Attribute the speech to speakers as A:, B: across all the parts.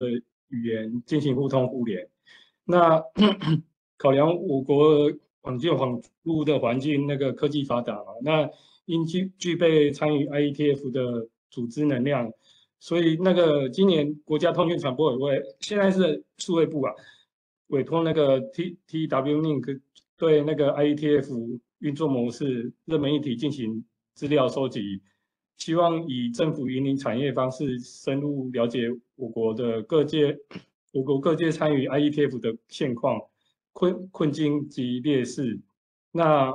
A: 的语言进行互通互联。那 考量我国网际网络的环境，那个科技发达嘛，那应具具备参与 IETF 的组织能量，所以那个今年国家通讯传播委会现在是数位部啊，委托那个 T T W Link 对那个 IETF 运作模式热门议题进行资料收集。希望以政府引领产业方式，深入了解我国的各界，我国各界参与 IETF 的现况、困困境及劣势。那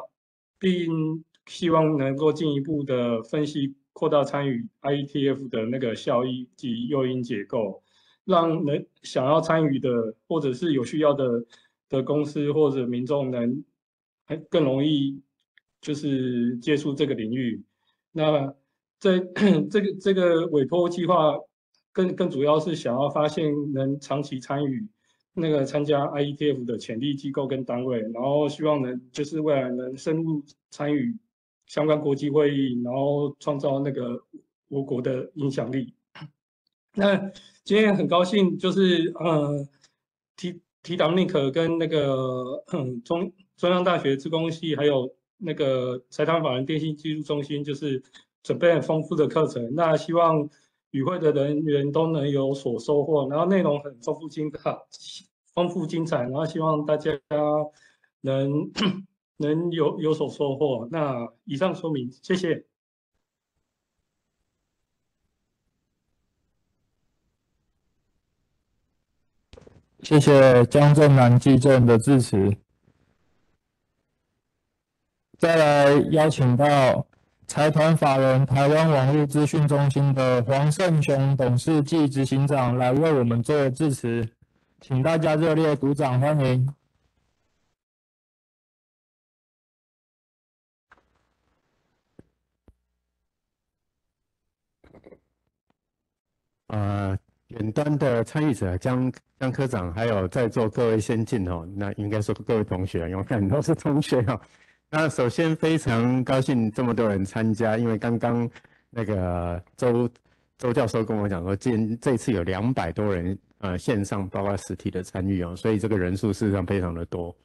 A: 并希望能够进一步的分析，扩大参与 IETF 的那个效益及诱因结构，让能想要参与的或者是有需要的的公司或者民众能更容易就是接触这个领域。那在 这个这个委托计划，更更主要是想要发现能长期参与那个参加 IETF 的潜力机构跟单位，然后希望能就是未来能深入参与相关国际会议，然后创造那个我国的影响力。那今天很高兴，就是呃提提党宁可跟那个中中央大学自工系，还有那个财团法人电信技术中心，就是。准备很丰富的课程，那希望与会的人员都能有所收获，然后内容很丰富精彩，丰富精彩，然后希望大家能 能有有所收获。那以上说明，谢谢。
B: 谢谢江正南记者的支持。再来邀请到。财团法人台湾网络资讯中心的黄胜雄董事暨执行长来为我们做致辞，请大家热烈鼓掌欢迎。
C: 呃，远端的参与者江江科长，还有在座各位先进哦，那应该说各位同学，因为很多是同学哦。那首先非常高兴这么多人参加，因为刚刚那个周周教授跟我讲说，今这次有两百多人，呃，线上包括实体的参与哦，所以这个人数事实上非常的多。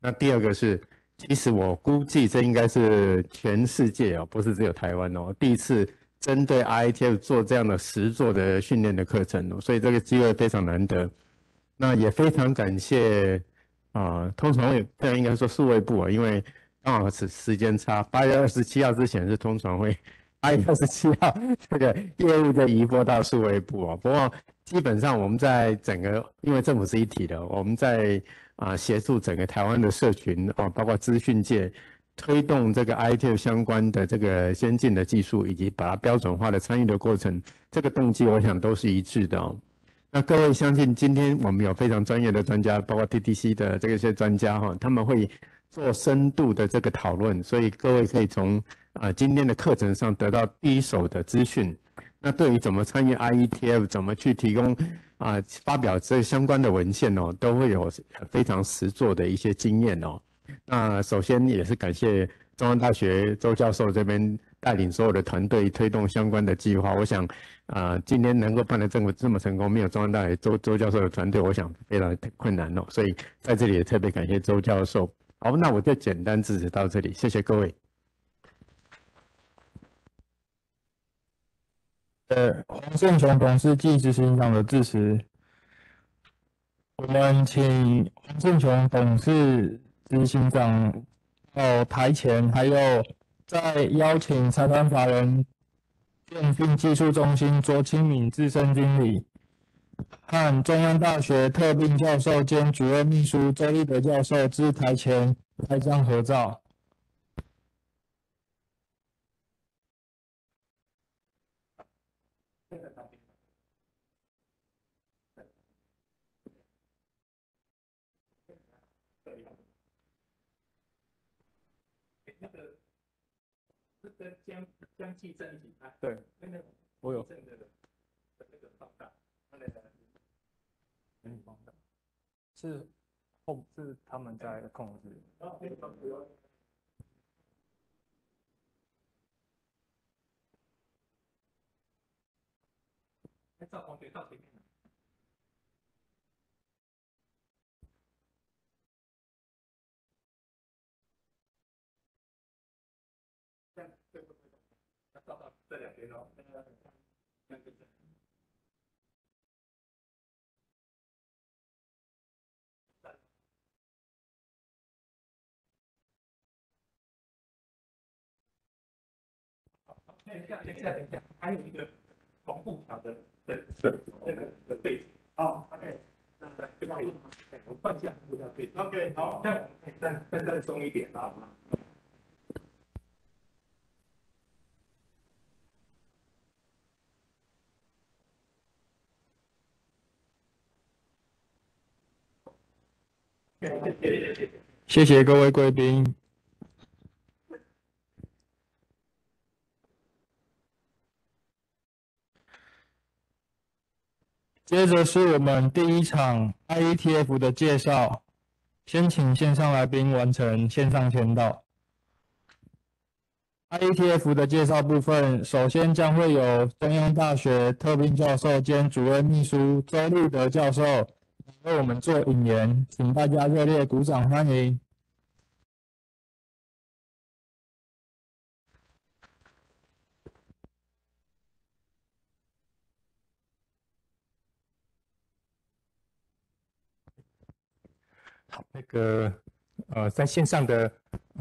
C: 那第二个是，其实我估计这应该是全世界哦，不是只有台湾哦，第一次针对 IETF 做这样的实作的训练的课程哦，所以这个机会非常难得。那也非常感谢啊，通常也这样应该说数位部啊，因为。刚好是时间差，八月二十七号之前是通常会，八月二十七号这个业务就移拨到数位部啊。不过基本上我们在整个，因为政府是一体的，我们在啊协助整个台湾的社群啊，包括资讯界推动这个 IT 相关的这个先进的技术，以及把它标准化的参与的过程，这个动机我想都是一致的哦。那各位相信今天我们有非常专业的专家，包括 TTC 的这些专家哈，他们会。做深度的这个讨论，所以各位可以从啊今天的课程上得到第一手的资讯。那对于怎么参与 IETF，怎么去提供啊发表这相关的文献哦，都会有非常实做的一些经验哦。那首先也是感谢中央大学周教授这边带领所有的团队推动相关的计划。我想啊今天能够办得这么这么成功，没有中央大学周周教授的团队，我想非常困难哦。所以在这里也特别感谢周教授。好，那我就简单支持到这里，谢谢各位。
B: 呃，黄胜雄董事暨执行长的致辞，我们请黄胜雄董事执行长到台前，还有再邀请财团法人电讯技术中心卓清敏资深经理。和中央大学特聘教授兼主任秘书周立德教授至台前拍张合照。那个是跟江江继正一起拍，对，那个我有。是，控是他们在控制。到前面。
D: 等一下，等一下，等一下，还有一个同步条的的的那个的背景。好，OK，那来，对，我换一下护墙背景。OK，好，再再再松一点啊。
B: 谢谢各位贵宾。接着是我们第一场 IETF 的介绍，先请线上来宾完成线上签到。IETF 的介绍部分，首先将会有中央大学特聘教授兼主任秘书周立德教授为我们做引言，请大家热烈鼓掌欢迎。
D: 好，那个呃，在线上的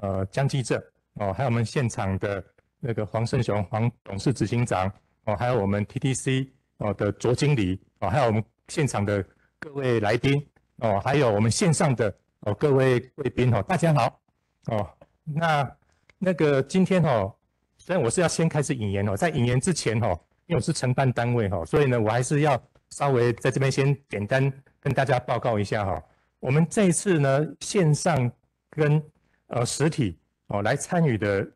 D: 呃江记者哦，还有我们现场的那个黄胜雄黄董事执行长哦，还有我们 TTC 哦的卓经理哦，还有我们现场的各位来宾哦，还有我们线上的哦各位贵宾哦，大家好哦。那那个今天哦，虽然我是要先开始引言哦，在引言之前哦，因为我是承办单位哈，所以呢，我还是要稍微在这边先简单跟大家报告一下哈。我们这一次呢，线上跟呃实体哦来参与的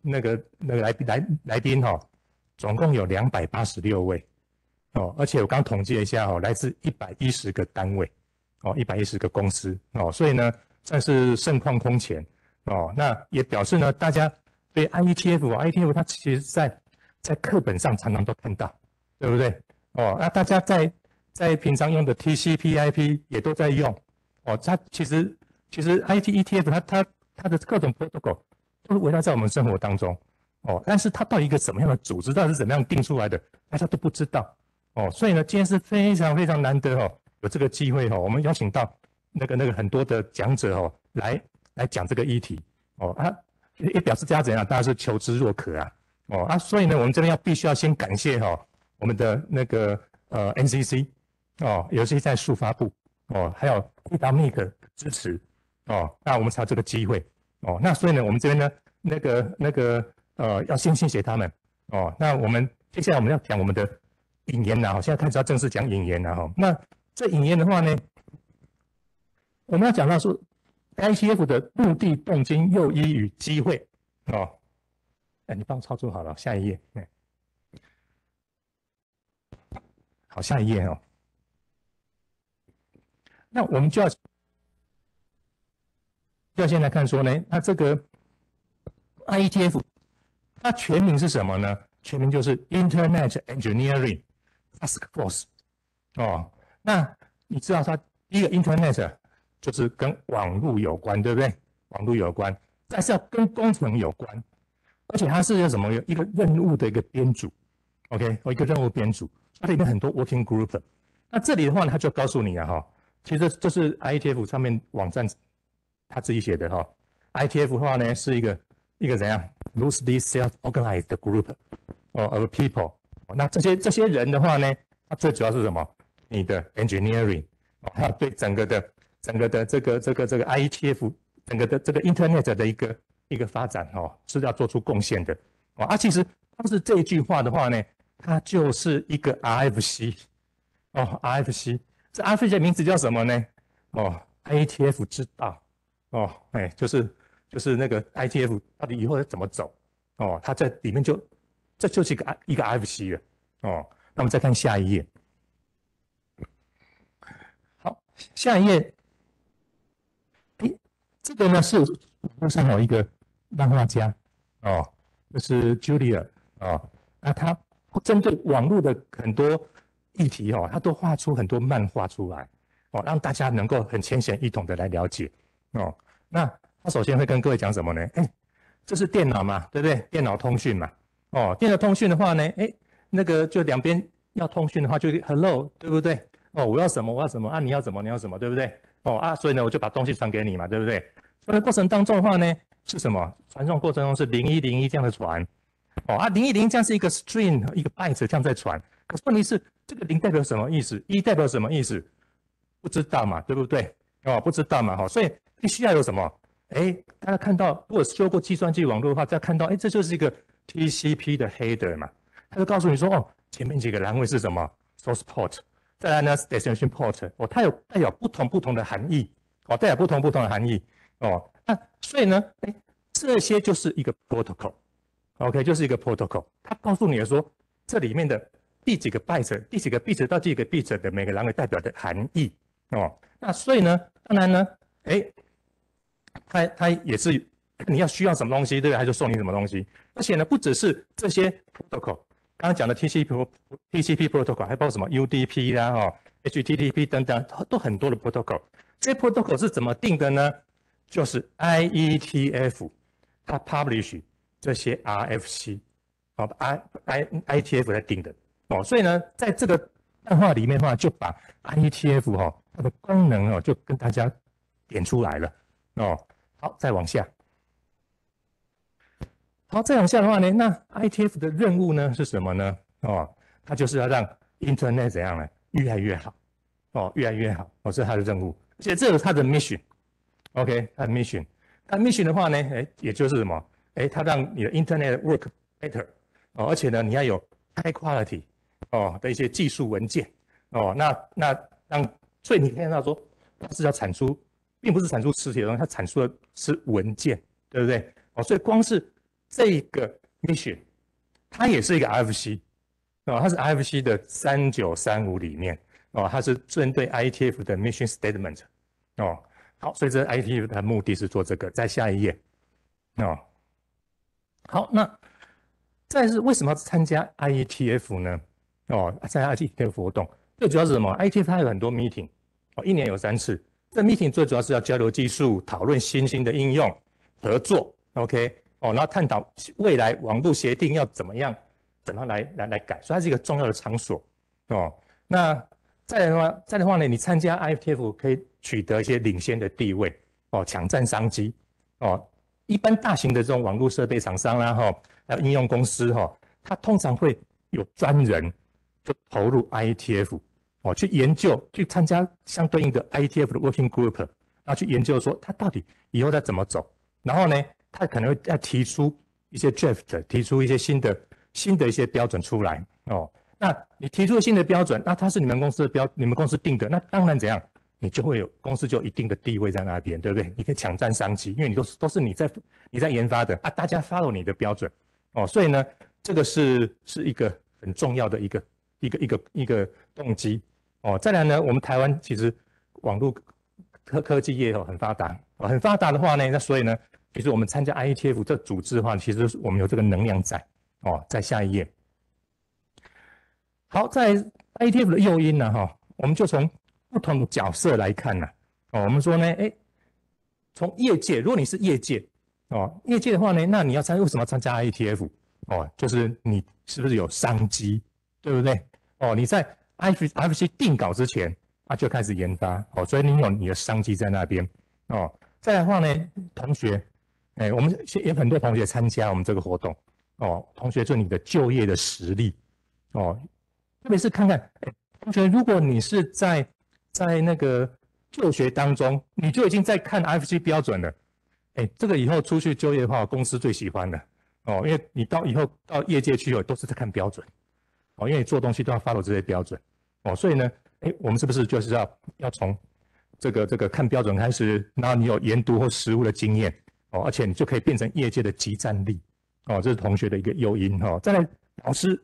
D: 那个那个来来来宾哈，总共有两百八十六位哦，而且我刚统计了一下哦，来自一百一十个单位哦，一百一十个公司哦，所以呢算是盛况空前哦。那也表示呢，大家对 IETF，IETF 它其实在在课本上常常都看到，对不对哦？那大家在在平常用的 TCP/IP 也都在用。哦，它其实其实 IT ETF 它它它的各种 protocol 都是围绕在我们生活当中哦，但是它到一个什么样的组织，到底是怎么样定出来的，大家都不知道哦。所以呢，今天是非常非常难得哦，有这个机会哦，我们邀请到那个那个很多的讲者哦，来来讲这个议题哦啊，也表示大家怎样，大家是求知若渴啊哦啊，所以呢，我们这边要必须要先感谢哈我们的那个呃 NCC 哦，尤其在速发部。哦，还有 e d m i c 支持哦，那我们才有这个机会哦。那所以呢，我们这边呢，那个那个呃，要先谢谢他们哦。那我们接下来我们要讲我们的引言了哈，现在开始要正式讲引言了哈。那这引言的话呢，我们要讲到说 ICF 的目的、动机、诱因与机会哦。哎，你帮我操作好了，下一页。好，下一页哦。那我们就要就要先来看说呢，那这个 IETF 它全名是什么呢？全名就是 Internet Engineering Task Force 哦。那你知道它第一个 Internet 就是跟网络有关，对不对？网络有关，但是要跟工程有关，而且它是一个什么？一个任务的一个编组，OK，我一个任务编组，它里面很多 Working Group。那这里的话呢，它就告诉你啊，哈。其实这是 IETF 上面网站他自己写的哈，IETF 的话呢是一个一个怎样 loosely self-organized group of people，那这些这些人的话呢，它最主要是什么？你的 engineering 哦，对整个的整个的这个这个这个 IETF 整个的这个 Internet 的一个一个发展哦，是要做出贡献的哦。啊，其实当时这一句话的话呢，它就是一个 RFC 哦，RFC。这 RFC 的名字叫什么呢？哦，ITF 知道，哦，哎，就是就是那个 ITF 到底以后要怎么走？哦，它在里面就这就是一个一个 FC 了，哦，那我们再看下一页。好，下一页，哎，这个呢是网络上有一个漫画家，哦，这是 Julia，哦，那他针对网络的很多。议题哦，他都画出很多漫画出来哦，让大家能够很浅显易懂的来了解哦。那他首先会跟各位讲什么呢？哎，这是电脑嘛，对不对？电脑通讯嘛，哦，电脑通讯的话呢，哎，那个就两边要通讯的话，就 hello，对不对？哦，我要什么，我要什么啊？你要什么，你要什么，对不对？哦啊，所以呢，我就把东西传给你嘛，对不对？所以过程当中的话呢，是什么？传送过程中是零一零一这样的传，哦啊，零一零这样是一个 string 一个 byte 这样在传。可是问题是，这个零代表什么意思？一代表什么意思？不知道嘛，对不对？哦，不知道嘛，哈，所以必须要有什么？哎，大家看到，如果修过计算机网络的话，再看到，哎，这就是一个 TCP 的 header 嘛，他就告诉你说，哦，前面几个栏位是什么？source port。再来呢，destination port，哦，它有代表不同不同的含义，哦，代表不同不同的含义，哦，那所以呢，哎，这些就是一个 protocol，OK，就是一个 protocol，它告诉你说，这里面的第几个 byte，第几个 byte 到第几个 byte 的每个栏位代表的含义，哦，那所以呢，当然呢，哎，它它也是你要需要什么东西，对不对？它就送你什么东西，而且呢，不只是这些 protocol。刚刚讲的 TCP TCP protocol 还包括什么 UDP 啦、哈 HTTP 等等，都很多的 protocol。这些 protocol 是怎么定的呢？就是 IETF 它 publish 这些 RFC，哦 I I ITF 来定的哦。所以呢，在这个漫画里面的话，就把 IETF 哈它的功能哦就跟大家点出来了哦。好，再往下。好，再往下的话呢，那 ITF 的任务呢是什么呢？哦，它就是要让 Internet 怎样呢？越来越好，哦，越来越好，哦，这是它的任务。而且这是它的 mission，OK，它的 mission。它 mission 的话呢，哎，也就是什么？哎，它让你的 Internet work better，哦，而且呢，你要有 high quality，哦的一些技术文件，哦，那那让，所以你看到说，它是要产出，并不是产出实体的东西，它产出的是文件，对不对？哦，所以光是这个 mission，它也是一个 RFC，哦，它是 RFC 的三九三五里面，哦，它是针对 IETF 的 mission statement，哦，好，所以这 IETF 的目的是做这个，在下一页，哦，好，那再是为什么要参加 IETF 呢？哦，参加 IETF 活动，最主要是什么？ITF 它有很多 meeting，哦，一年有三次，这 meeting 最主要是要交流技术，讨论新兴的应用，合作，OK。哦，然后探讨未来网络协定要怎么样，怎么来来来改，所以它是一个重要的场所。哦，那再来的话，再的话呢，你参加 IFTF 可以取得一些领先的地位，哦，抢占商机。哦，一般大型的这种网络设备厂商啦，哈，还有应用公司，哈，它通常会有专人就投入 IETF，哦，去研究，去参加相对应的 IETF 的 working group，然后去研究说它到底以后再怎么走，然后呢？他可能会要提出一些 draft，提出一些新的新的一些标准出来哦。那你提出新的标准，那它是你们公司的标，你们公司定的，那当然怎样，你就会有公司就一定的地位在那边，对不对？你可以抢占商机，因为你都是都是你在你在研发的啊，大家 follow 你的标准哦。所以呢，这个是是一个很重要的一个一个一个一个动机哦。再来呢，我们台湾其实网络科科技业哦很发达哦，很发达的话呢，那所以呢。其实我们参加 IETF 这组织的话，其实我们有这个能量在哦。在下一页，好，在 IETF 的诱因呢，哈，我们就从不同的角色来看呢，哦，我们说呢，哎，从业界，如果你是业界，哦，业界的话呢，那你要参为什么参加 IETF？哦，就是你是不是有商机，对不对？哦，你在 IFC 定稿之前啊，就开始研发，哦，所以你有你的商机在那边，哦，再来的话呢，同学。哎，我们有很多同学参加我们这个活动哦。同学，就你的就业的实力哦，特别是看看，哎，同学，如果你是在在那个就学当中，你就已经在看 I F C 标准了，哎，这个以后出去就业的话，公司最喜欢的哦，因为你到以后到业界去哦，都是在看标准哦，因为你做东西都要 follow 这些标准哦，所以呢，哎，我们是不是就是要要从这个这个看标准开始，然后你有研读或实务的经验？哦，而且你就可以变成业界的集战力，哦，这是同学的一个诱因哈。再来，老师，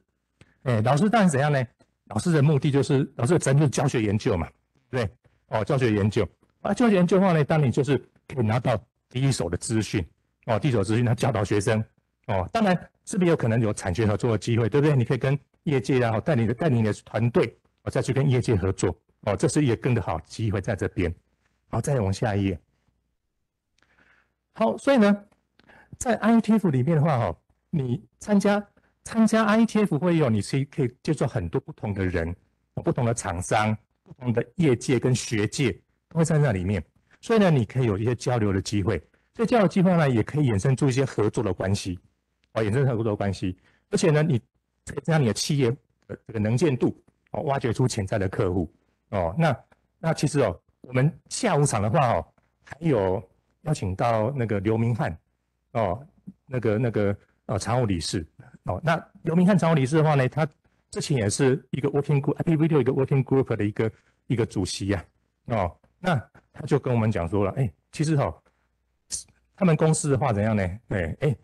D: 哎，老师当然怎样呢？老师的目的就是老师的责任教学研究嘛，对哦，教学研究啊，教学研究的话呢，当你就是可以拿到第一手的资讯，哦，第一手资讯，他教导学生，哦，当然是不是有可能有产学合作的机会，对不对？你可以跟业界然后带你的带领你的团队，我，再去跟业界合作，哦，这是一个更的好机会在这边。好，再往下一页。好，所以呢，在 ITF 里面的话，哈，你参加参加 ITF 会有，你是可以接触很多不同的人，不同的厂商、不同的业界跟学界都会在那里面，所以呢，你可以有一些交流的机会。这交流机会呢，也可以衍生出一些合作的关系，哦，衍生出合作的关系。而且呢，你增加你的企业的这个能见度，哦，挖掘出潜在的客户，哦，那那其实哦，我们下午场的话哦，还有邀请到那个刘明翰，哦，那个那个呃常务理事，哦，那刘明翰常务理事的话呢，他之前也是一个 working group，IP Video 一个 working group 的一个一个主席呀，哦，那他就跟我们讲说了，哎，其实哈。他们公司的话怎样呢？哎哎，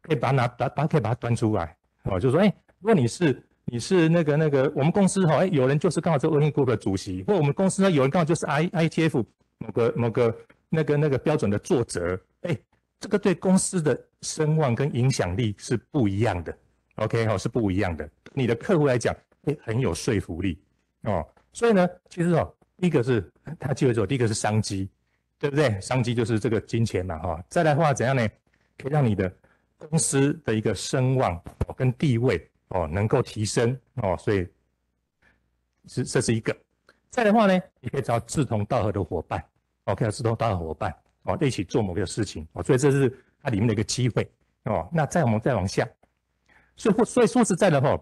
D: 可以把它拿把把可以把它端出来哦，就说哎，如果你是你是那个那个我们公司哈，哎，有人就是刚好是 working group 的主席，或我们公司呢有人刚好就是 I I T F 某个某个那个那个标准的作者，哎，这个对公司的声望跟影响力是不一样的，OK 哈，是不一样的。你的客户来讲，哎，很有说服力哦。所以呢，其实哦，第一个是他记得住，第一个是商机。对不对？商机就是这个金钱嘛，哈。再来的话，怎样呢？可以让你的公司的一个声望哦跟地位哦能够提升哦，所以是这是一个。再的话呢，你可以找志同道合的伙伴，OK，志同道合伙伴哦，一起做某个事情哦，所以这是它里面的一个机会哦。那再我们再往下，所以所以说实在的话，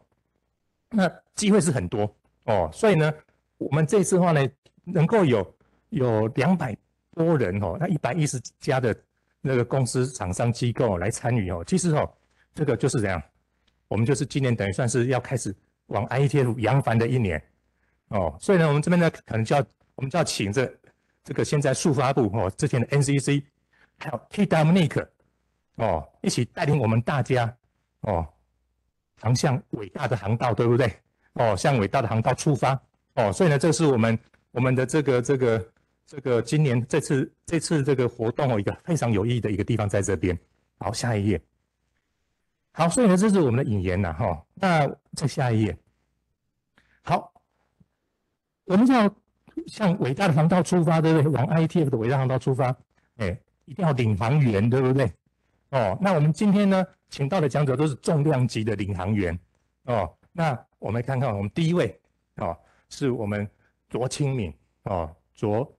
D: 那机会是很多哦。所以呢，我们这次的话呢，能够有有两百。多人哦，那一百一十家的那个公司、厂商、机构来参与哦，其实哦，这个就是这样，我们就是今年等于算是要开始往 IETF 扬帆的一年哦，所以呢，我们这边呢可能就要我们就要请这这个现在速发部哦，之前的 NCC 还有 T Dominic 哦，一起带领我们大家哦，航向伟大的航道，对不对？哦，向伟大的航道出发哦，所以呢，这是我们我们的这个这个。这个今年这次这次这个活动哦，一个非常有意义的一个地方在这边。好，下一页。好，所以呢，这是我们的引言了哈。那再下一页。好，我们要向伟大的航道出发，对不对？往 ITF 的伟大航道出发，哎，一定要领航员，对不对？哦，那我们今天呢，请到的讲者都是重量级的领航员。哦，那我们看看，我们第一位哦，是我们卓清敏哦，卓。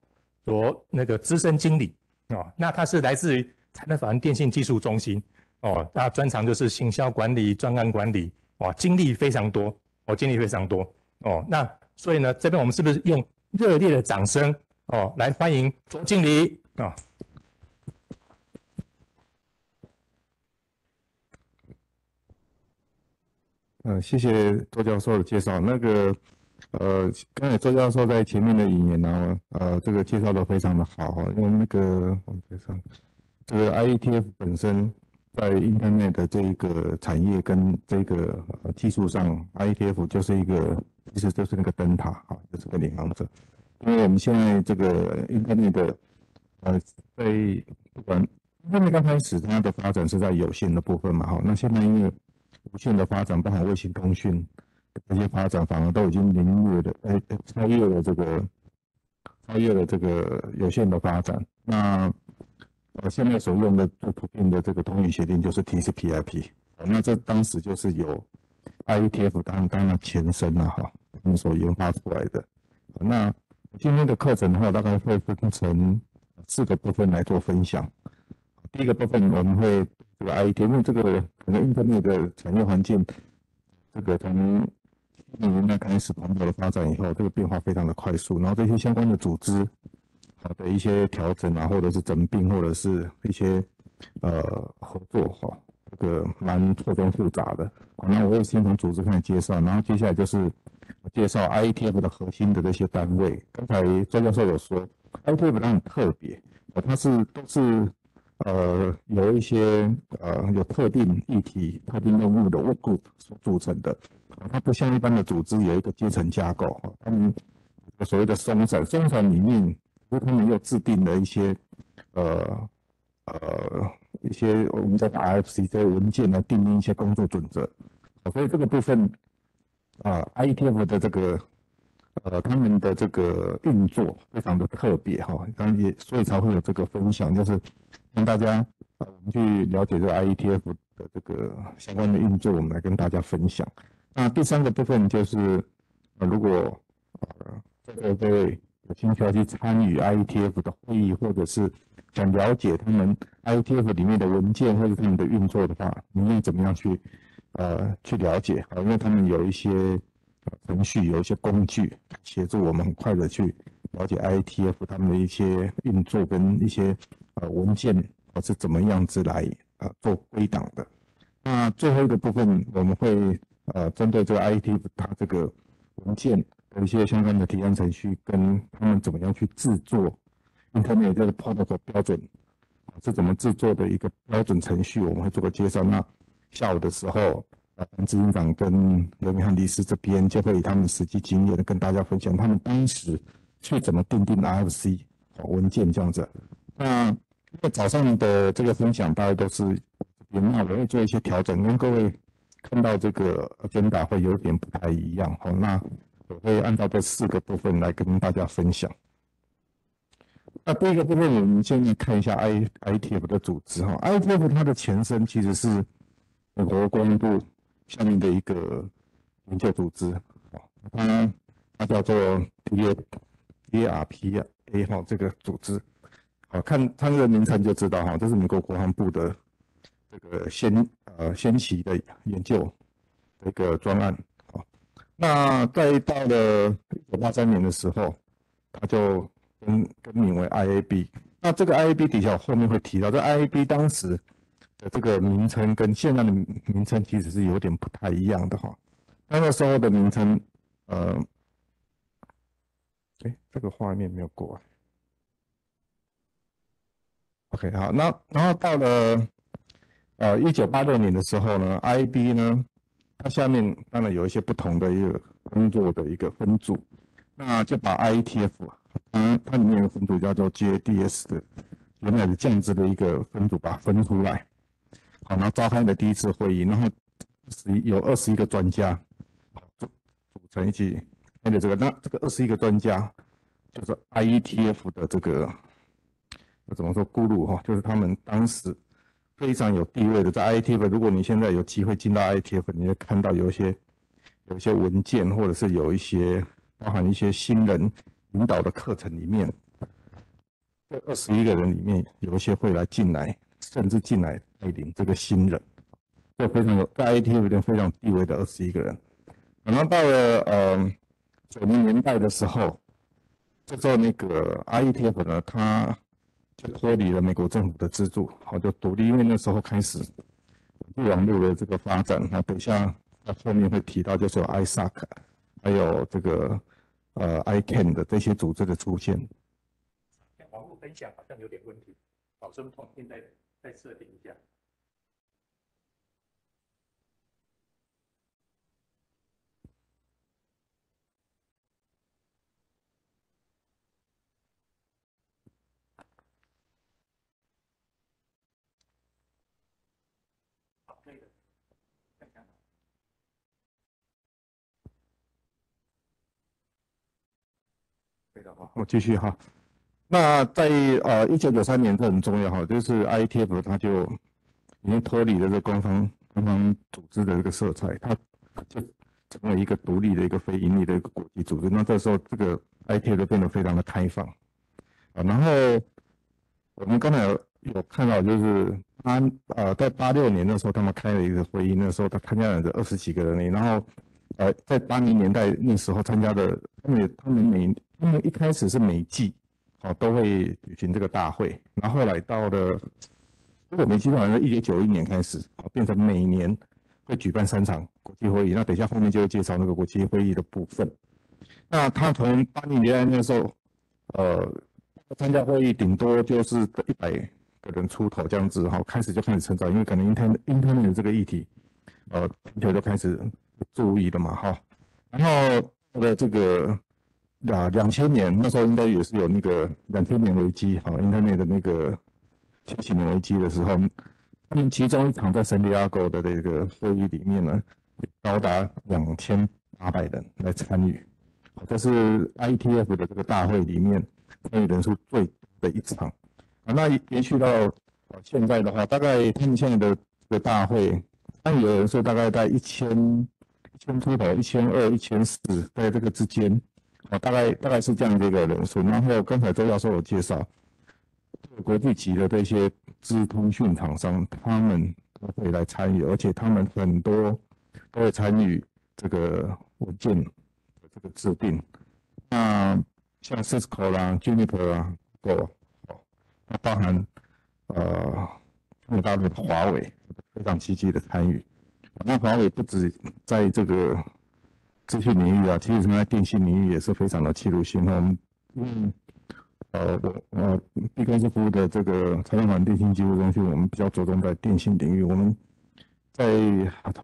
D: 卓那个资深经理哦，那他是来自于台南法人电信技术中心哦，那专长就是行销管理、专案管理，哇，经历非常多，哦，经历非常多哦，那所以呢，这边我们是不是用热烈的掌声哦来欢迎卓经理啊？
E: 嗯，谢谢周教授的介绍，那个。呃，刚才周教授在前面的引言呢，呃，这个介绍的非常的好哈。因为那个我们介绍，这个 IETF 本身在 Internet 的这一个产业跟这个技术上，IETF 就是一个，其实就是那个灯塔啊，就是个领航者。因为我们现在这个 Internet 的，呃，在不管因为刚开始它的发展是在有线的部分嘛，哈，那现在因为无线的发展，包含卫星通讯。这些发展反而都已经凌越的，哎，超越了这个，超越了这个有限的发展。那呃，现在所用的最普遍的这个通讯协定就是 TCP/IP。那这当时就是由 IETF 当当然前身了哈，我们所研发出来的。那今天的课程的话，大概会分成四个部分来做分享。第一个部分我们会这个 IETF，这个可能 Internet 的产业环境，这个从那年代开始蓬勃的发展以后，这个变化非常的快速，然后这些相关的组织好的一些调整啊，或者是整并，或者是一些呃合作哈，这个蛮错综复杂的。那我也先从组织开始介绍，然后接下来就是介绍 IETF 的核心的这些单位。刚才周教授有说，IETF 它很特别，它是都是呃有一些呃有特定议题、特定任务的 work group 所组成的。它不像一般的组织有一个阶层架构，哈，他们所谓的松散，松散里面，他们又制定了一些，呃呃一些我们叫 RFC 这些文件来定义一些工作准则，所以这个部分啊，IETF 的这个呃他们的这个运作非常的特别哈，当然也所以才会有这个分享，就是跟大家啊我们去了解这个 IETF 的这个相关的运作，我们来跟大家分享。那第三个部分就是呃如果呃这个各位有兴趣要去参与 IETF 的会议，或者是想了解他们 IETF 里面的文件或者他们的运作的话，你应该怎么样去呃去了解啊？因为他们有一些程序，有一些工具协助我们很快的去了解 IETF 他们的一些运作跟一些呃文件呃是怎么样子来呃做归档的。那最后一个部分我们会呃针对这个 IET 它这个文件的一些相关的提案程序，跟他们怎么样去制作 Internet 这个 protocol 标准是怎么制作的一个标准程序，我们会做个介绍。那下午的时候，呃，执行长跟刘明翰律师这边就会以他们实际经验跟大家分享他们当时去怎么订定 RFC 文件这样子。那因为早上的这个分享大家都是这边，那我会做一些调整，跟各位看到这个问答会有点不太一样。好，那我会按照这四个部分来跟大家分享。那第一个部分，我们先来看一下 I ITF 的组织哈。ITF 它的前身其实是美国国防部下面的一个研究组织，它它叫做 D D R P A 哈这个组织，好看它这个名称就知道哈，这是美国国防部的这个先呃先期的研究的一个专案。啊，那在到了一九八三年的时候，它就更更名为 IAB，那这个 IAB 底下我后面会提到，这 IAB 当时的这个名称跟现在的名称其实是有点不太一样的哈。那个时候的名称，呃，哎，这个画面没有过。OK，好，那然后到了呃一九八六年的时候呢，I B 呢，它下面当然有一些不同的一个工作的一个分组，那就把 IETF。嗯，它里面的分组叫做 JDS 的原来的降资的一个分组，把它分出来，好，然后召开的第一次会议，然后十有二十一个专家组组成一起开的这个，那这个二十一个专家就是 IETF 的这个怎么说咕噜哈，就是他们当时非常有地位的在 IETF，如果你现在有机会进到 IETF，你会看到有一些有一些文件，或者是有一些包含一些新人。引导的课程里面，这二十一个人里面有一些会来进来，甚至进来带领这个新人，这非常有在 IT 有点非常地位的二十一个人。然后到了呃九零年代的时候，这时候那个 IETF 呢，它就脱离了美国政府的资助，好就独立，因为那时候开始网路的这个发展。那等下在后面会提到，就是有 ISAC，还有这个。呃 I C A N 的这些组织的出现，
D: 网络分享好像有点问题，保存通现在再设定一下。
E: 我继续哈，那在呃一九九三年这很重要哈，就是 ITF 它就已经脱离了这官方官方组织的这个色彩，它就成为一个独立的一个非盈利的一个国际组织。那这时候这个 ITF 变得非常的开放啊。然后我们刚才有有看到，就是他呃在八六年的时候，他们开了一个会议，那时候他参加了这二十几个人，然后呃在八零年代那时候参加的，他们他们每因为一开始是每季，哦都会举行这个大会，然后后来到了，如果没记错，好像一九九一年开始，哦变成每年会举办三场国际会议。那等一下后面就会介绍那个国际会议的部分。那他从八零年代那时候，呃，参加会议顶多就是一百个人出头这样子，哈，开始就开始成长，因为可能 Internet Internet 这个议题，呃，全球就开始注意了嘛，哈。然后的这个。啊，两千年那时候应该也是有那个两千年危机，哈，Internet 的那个千禧年危机的时候，他们其中一场在圣地亚哥的这个会议里面呢，高达两千八百人来参与，这是 ITF 的这个大会里面参与人数最多的一场。啊，那延续到，现在的话，大概他们现在的这个大会参与人数大概在一千一千出头，一千二、一千四，在这个之间，哦，大概大概是这样的一个人数。然后刚才周教授有介绍，国际级的这些资通讯厂商，他们都会来参与，而且他们很多都会参与这个文件的这个制定。那像 Cisco 啦、Juniper 啊，够哦，那包含呃中国大陆的华为非常积极的参与。那华为不止在这个资讯领域啊，其实它在电信领域也是非常的切入性。我们嗯呃我呃 B 公司服务的这个财产管电信技术中心，我们比较着重在电信领域。我们在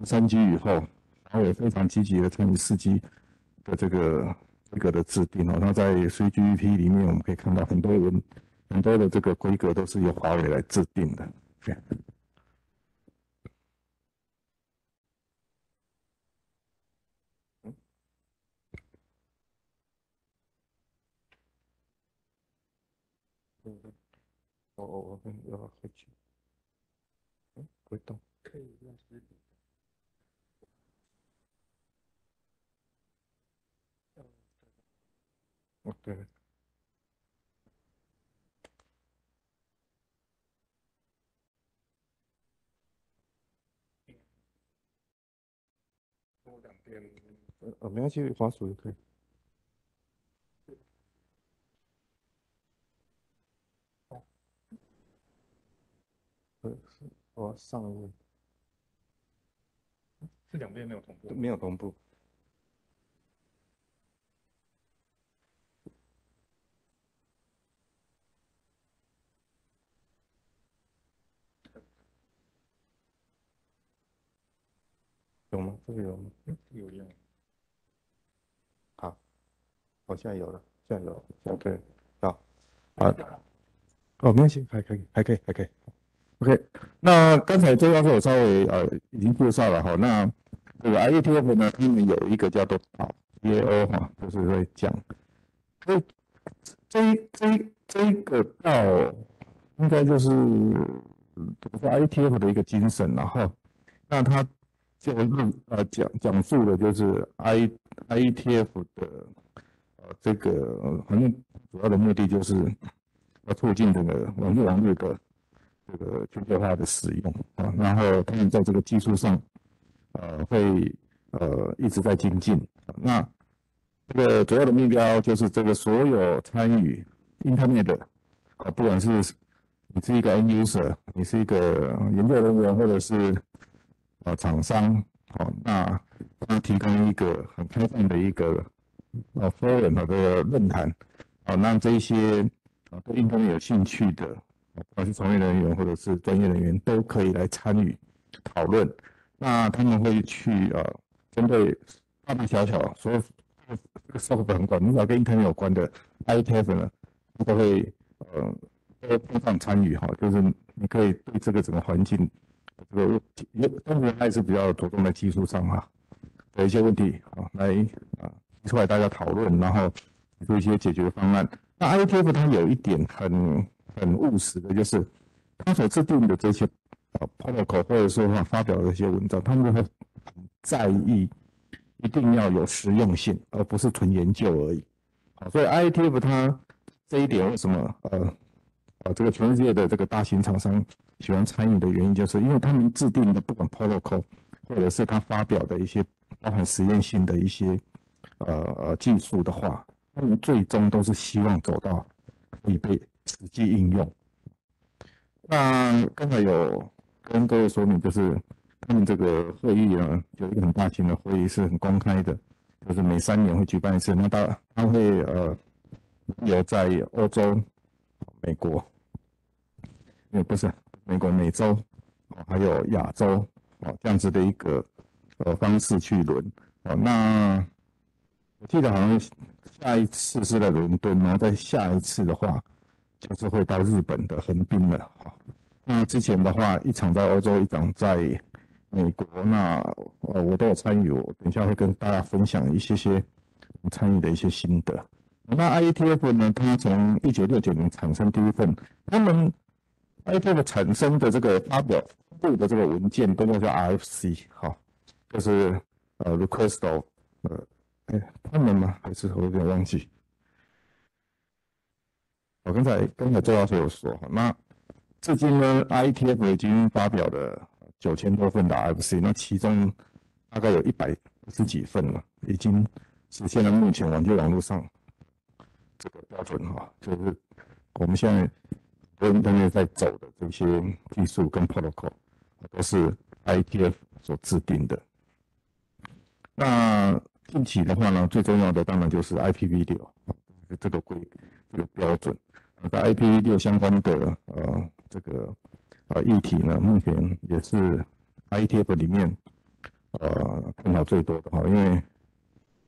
E: 三 G 以后，华为非常积极的参与四 G 的这个。规格的制定哦，那在 3GPP 里面，我们可以看到很多人很多的这个规格都是由华为来制定的。嗯，哦哦哦，要回去，嗯，回动，可以让视频。哦，对。多两遍，呃，没关系，滑鼠就可以。哦，呃，是，我上一个，
D: 这两边没有同步，
E: 没有同步。有吗？这个有吗？
D: 有用。
E: 好，我现在有了，现在有了，OK，好，好，哦，没关系，还可以，还可以，还可以，OK。那刚才周教授稍微呃已经介绍了哈，那这个 IETF 呢，因为有一个叫做导 EAO 哈，就是在讲，这这这这个道应该就是怎么说 IETF 的一个精神，然后那它。就是呃讲讲述的就是 I IETF 的呃这个反正主要的目的就是要促进这个网络网络的这个全球化的使用啊，然后他们在这个技术上呃会呃一直在精进。那这个主要的目标就是这个所有参与 Internet 的啊，不管是你是一个 End User，你是一个研究人员，或者是呃，厂商，好，那他提供一个很开放的一个呃 forum 的这个论坛，啊，让这些啊对运动有兴趣的，不管是从业人员或者是专业人员，都可以来参与讨论。那他们会去呃，针对大大小小所有这个社会很广，你只要跟 internet 有关的 ITF 呢，都会呃都开放参与哈，就是你可以对这个整个环境。这个也当然还是比较着重在技术上哈，有一些问题啊，来啊提出来大家讨论，然后做一些解决方案。那 ITF 它有一点很很务实的，就是他所制定的这些啊 protocol 或者说发表的一些文章，他们会很在意一定要有实用性，而不是纯研究而已。好，所以 IETF 它这一点为什么呃？啊，这个全世界的这个大型厂商喜欢参与的原因，就是因为他们制定的不管 protocol，或者是他发表的一些包含实验性的一些呃呃技术的话，他们最终都是希望走到可以被实际应用。那刚才有跟各位说明，就是他们这个会议呢，有一个很大型的会议是很公开的，就是每三年会举办一次。那他他会呃有在欧洲、美国。也不是美国、美洲，还有亚洲，哦，这样子的一个呃方式去轮，哦，那我记得好像下一次是在伦敦，然后在下一次的话，就是会到日本的横滨了，哈。那之前的话，一场在欧洲，一场在美国，那呃我都有参与，我等一下会跟大家分享一些些我参与的一些心得。那 IETF 呢，它从一九六九年产生第一份，他们。IETF 产生的这个发表布的这个文件都叫叫 RFC 哈，就是呃 request of 呃哎他们吗？还是我有点忘记。我刚才刚才周教授有说哈，那至今呢，ITF 已经发表了九千多份的 RFC，那其中大概有一百五十几份了，已经实现了目前网际网络上这个标准哈，就是我们现在跟他们在走的这些技术跟 protocol 都是 ITF 所制定的。那近期的话呢，最重要的当然就是 IPv6 这个规这个标准。在 IPv6 相关的呃这个呃议题呢，目前也是 ITF 里面呃探讨最多的哈，因为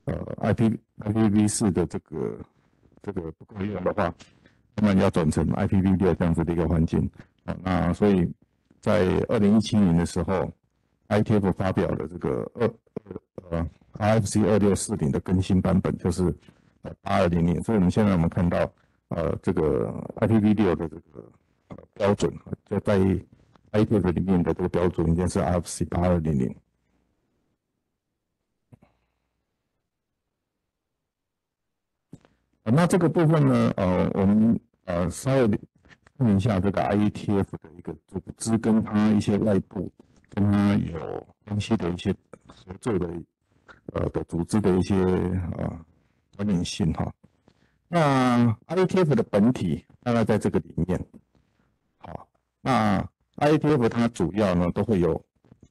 E: 呃 IP IPv4 的这个这个不够用的话，那么要转成 IPv6 这样子的一个环境啊，那所以在二零一七年的时候，IETF 发表了这个二呃 RFC 二六四零的更新版本，就是八二零零，所以我们现在我们看到。呃，这个 IPv6 的这个呃标准，就在 IETF 里面的这个标准应该是 RFC 八二零零。那这个部分呢，呃，我们呃稍微看一下这个 IETF 的一个组织跟它一些外部跟它有关系的一些合作的呃的组织的一些呃关联性哈。那 IETF 的本体大概在这个里面，好，那 IETF 它主要呢都会有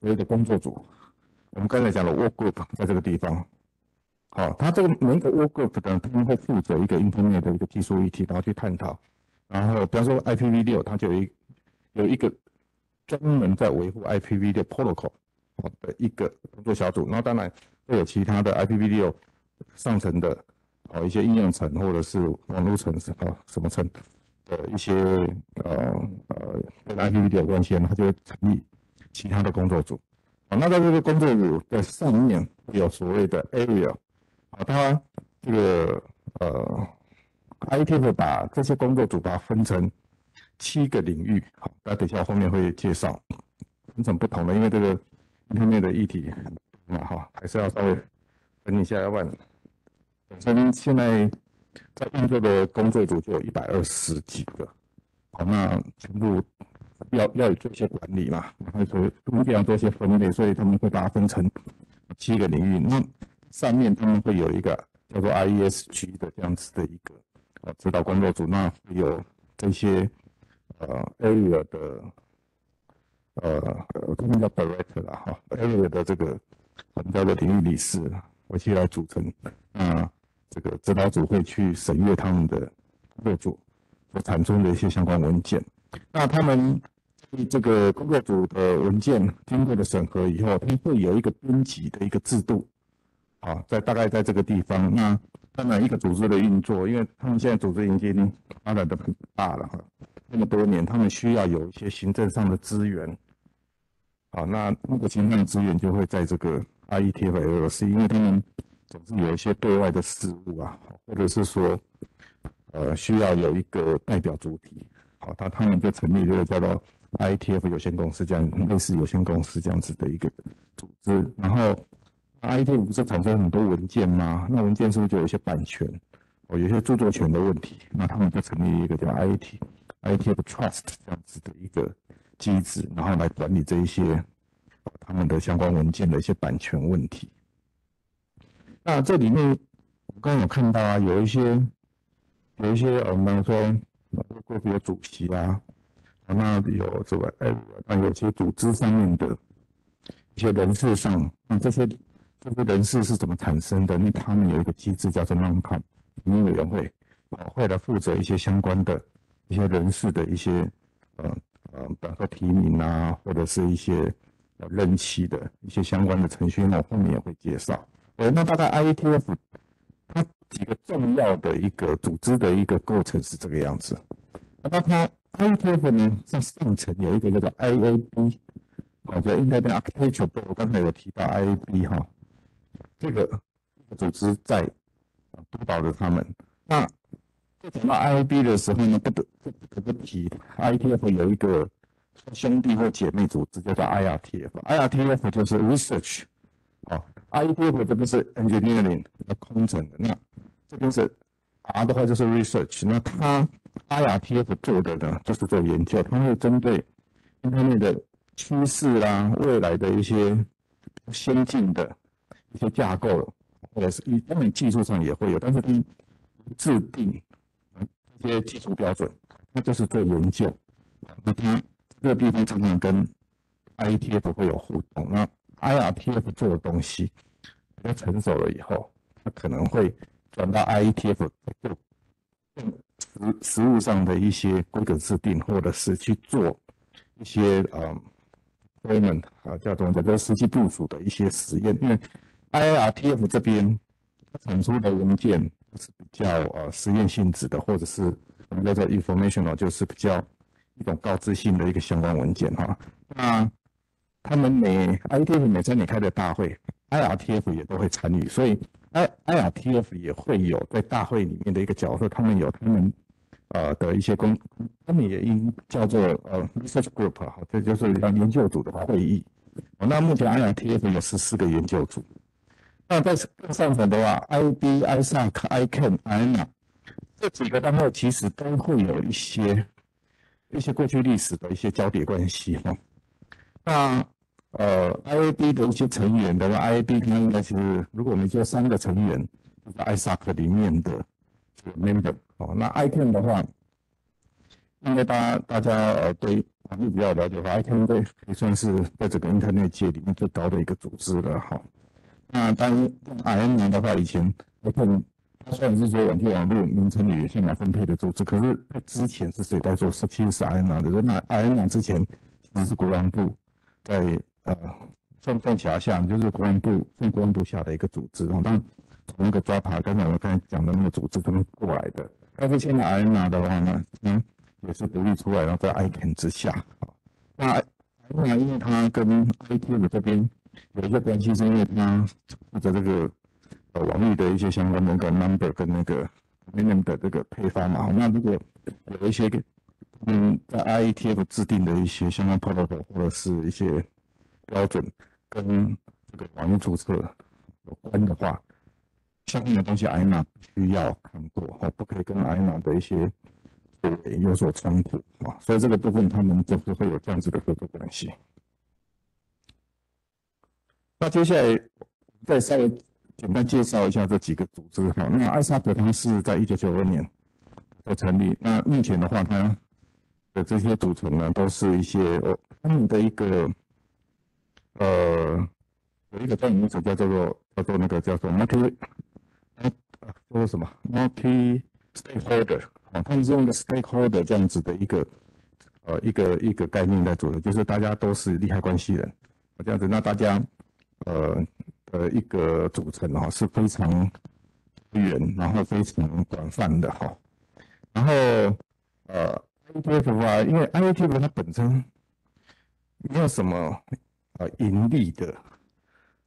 E: 所谓的工作组，我们刚才讲了 work group 在这个地方，好，它这个每一个 work group 呢，他们会负责一个 Internet 的一个技术议题，然后去探讨，然后比方说 IPv6，它就有一有一个专门在维护 IPv6 protocol 好的一个工作小组，那当然会有其他的 IPv6 上层的。哦，一些应用层或者是网络层啊什么层的一些呃呃跟 IPv6 有关系，他就会成立其他的工作组。啊，那在这个工作组的上面有所谓的 area，啊，它这个呃 IT 会把这些工作组把它分成七个领域。好，那等一下后面会介绍分成不同的，因为这个后面的议题那哈还是要稍微等一下，要不然。本身现在在运作的工作组就有一百二十几个，好，那全部要要做一些管理嘛，然后所以都要做一些分类，所以他们会把它分成七个领域。那上面他们会有一个叫做 IESG 的这样子的一个呃指导工作组，那会有这些呃 area 的呃他们叫 director 啦哈，area 的这个我们叫做领域理事，一起来组成，那。这个指导组会去审阅他们的工作组所产出的一些相关文件。那他们对这个工作组的文件经过了审核以后，他们会有一个编辑的一个制度。啊，在大概在这个地方。那当然，一个组织的运作，因为他们现在组织已经发展的很大了哈，那么多年，他们需要有一些行政上的资源。好，那那个行政资源就会在这个 IETF，因为他们。总是有一些对外的事务啊，或者是说，呃，需要有一个代表主体，好，他他们就成立这个叫做 ITF 有限公司这样类似有限公司这样子的一个组织。然后 ITF 不是产生很多文件吗？那文件是不是就有一些版权？哦，有些著作权的问题，那他们就成立一个叫 IT ITF Trust 这样子的一个机制，然后来管理这一些他们的相关文件的一些版权问题。那这里面，我刚刚有看到啊，有一些，有一些我们说，国别主席啊，那有这个哎，那有些组织上面的一些人事上，那这些这些人事是怎么产生的？因为他们有一个机制叫做 non-com 委员会，会来负责一些相关的一些人事的一些，呃呃，比如说提名啊，或者是一些任期的一些相关的程序，那我后面也会介绍。呃，那大概 IETF 它几个重要的一个组织的一个构成是这个样子。那它 IETF 呢，在上层有一个叫做 IAB，好，叫 Internet Architecture Board。我刚才有提到 IAB 哈，这个组织在督导着他们。那在讲到 IAB 的时候呢，不得不得不提 IETF 有一个兄弟或姐妹组织叫做 IRTF，IRTF 就是 research，哦，IETF 这边是 engineering 空乘的，那这边是 R 的话就是 research，那它 IRTF 做的呢就是做研究，它会针对 Internet 的趋势啦、未来的一些先进的一些架构，或者是一方面技术上也会有，但是它制定一些技术标准，那就是做研究。那它这个地方常常跟 IETF 会有互动。那 IRTF 做的东西比较成熟了以后，它可能会转到 IETF 做实实物上的一些规格制定，或者是去做一些呃 deployment 啊，叫做叫做实际部署的一些实验。因为 IRTF 这边产出的文件是比较呃实验性质的，或者是我们叫做 informational，就是比较一种告知性的一个相关文件哈。那他们每 IETF 每三年开的大会，IRTF 也都会参与，所以 I IRTF 也会有在大会里面的一个角色，他们有他们呃的一些工，他们也应叫做呃 research group 哈，这就是研究组的会议。那目前 IRTF 有十四个研究组。那在更上层的话，IB、ISAC、Ican、IANA 这几个单位其实都会有一些一些过去历史的一些交叠关系哈。那呃，IAB 的一些成员的话，IAB 它应该是如果我们说三个成员，就是 ISAC 里面的这个 member 哦。那 ICAN 的话，应该大家大家呃对法律比较了解的话，ICANN 对可以算是在整个 Internet 界里面最高的一个组织了哈。那当然 IANA 的话，以前 ICAN 它虽然是说网际网络名称与信码分配的组织，可是在之前是谁在做？是其实是 IANA 的。那 IANA 之前其实是国防部。在呃，算不算辖下就是国安部，算国安部下的一个组织，然后从那个抓爬，刚才我刚才讲的那个组织他们过来的。但是现在 INA 的话呢，嗯，也是独立出来，然后在 ICAN 之下。那 INA 因为它跟 ITF 这边有一个关系，是因为它负责这个呃网域的一些相关的那个 number 跟那个 minimum 的这个配发嘛。那如果有一些个嗯，在 IETF 制定的一些相关 protocol 或者是一些标准跟这个网页注册有关的话，相应的东西 IANA 需要看过，哦，不可以跟 IANA 的一些作为有所冲突啊，所以这个部分他们就是会有这样子的合作关系。那接下来再稍微简单介绍一下这几个组织哈。那艾萨德它是在一九九二年的成立，那目前的话它的这些组成呢，都是一些哦，他们的一个呃，有一个专业名词叫做叫做那个叫做 multi，呃，叫做什么 multi stakeholder 啊，他们是用一个 stakeholder 这样子的一个呃一个一个概念在做的，就是大家都是利害关系人，这样子，那大家呃呃一个组成哈是非常远，然后非常广泛的哈，然后呃。IETF 啊，因为 IETF 它本身没有什么呃盈利的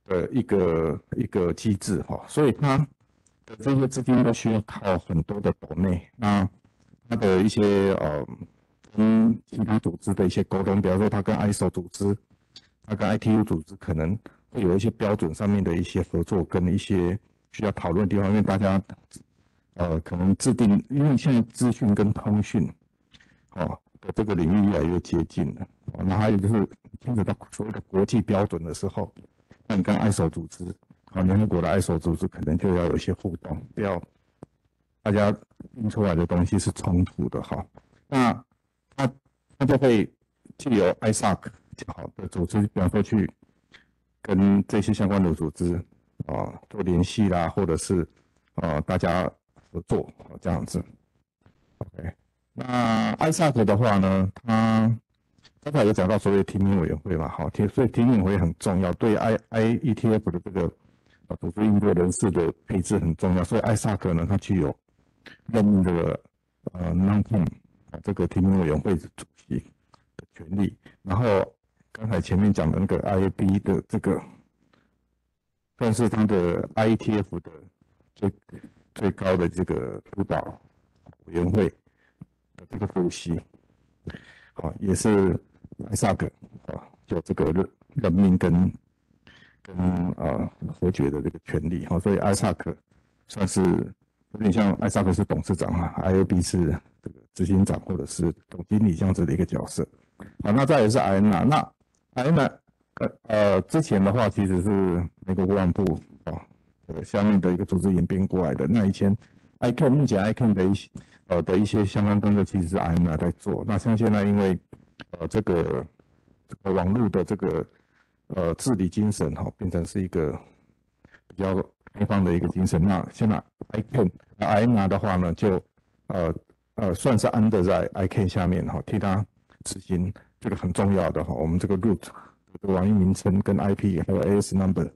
E: 的一个一个机制哈，所以它的这些资金都需要靠很多的国内，那它的一些呃跟其他组织的一些沟通，比方说它跟 ISO 组织，它跟 ITU 组织可能会有一些标准上面的一些合作跟一些需要讨论的地方，因为大家呃可能制定，因为现在资讯跟通讯。哦，这个领域越来越接近了。哦，那还有就是牵扯到所谓的国际标准的时候，那你跟 ISO 组织，啊，联合国的 ISO 组织可能就要有一些互动，不要大家印出来的东西是冲突的哈。那那那就会借由 ISAC 好的组织，比方说去跟这些相关的组织啊做联系啦，或者是啊大家合作这样子。OK。那艾萨克的话呢，他刚才有讲到所谓提名委员会嘛，好，提所以提名委员会很重要，对 I IETF 的这个啊组织应对人事的配置很重要，所以艾萨克呢，他具有任命这个呃 non-com 啊这个提名委员会的主席的权利。然后刚才前面讲的那个 IAB 的这个，算是他的 IETF 的最最高的这个督导委员会。这个主席，好，也是艾萨克啊，就这个任任命跟跟呃核决的这个权利哈，所以艾萨克算是有点像艾萨克是董事长啊，IOB 是这个执行长或者是总经理这样子的一个角色。好，那再也是艾恩娜，那艾恩娜呃呃之前的话其实是美国国防部啊这个下面的一个组织演变过来的，那以前。iCan 目前 iCan 的一些呃的一些相关工作其实是 i n a 在做。那像现在因为呃这个这个网络的这个呃治理精神哈，变成是一个比较开放的一个精神。那现在 iCan 那 i n a 的话呢，就呃呃算是 under 在 iCan 下面哈，替他执行这个很重要的哈，我们这个 root 这个网域名称跟 IP 还有 AS number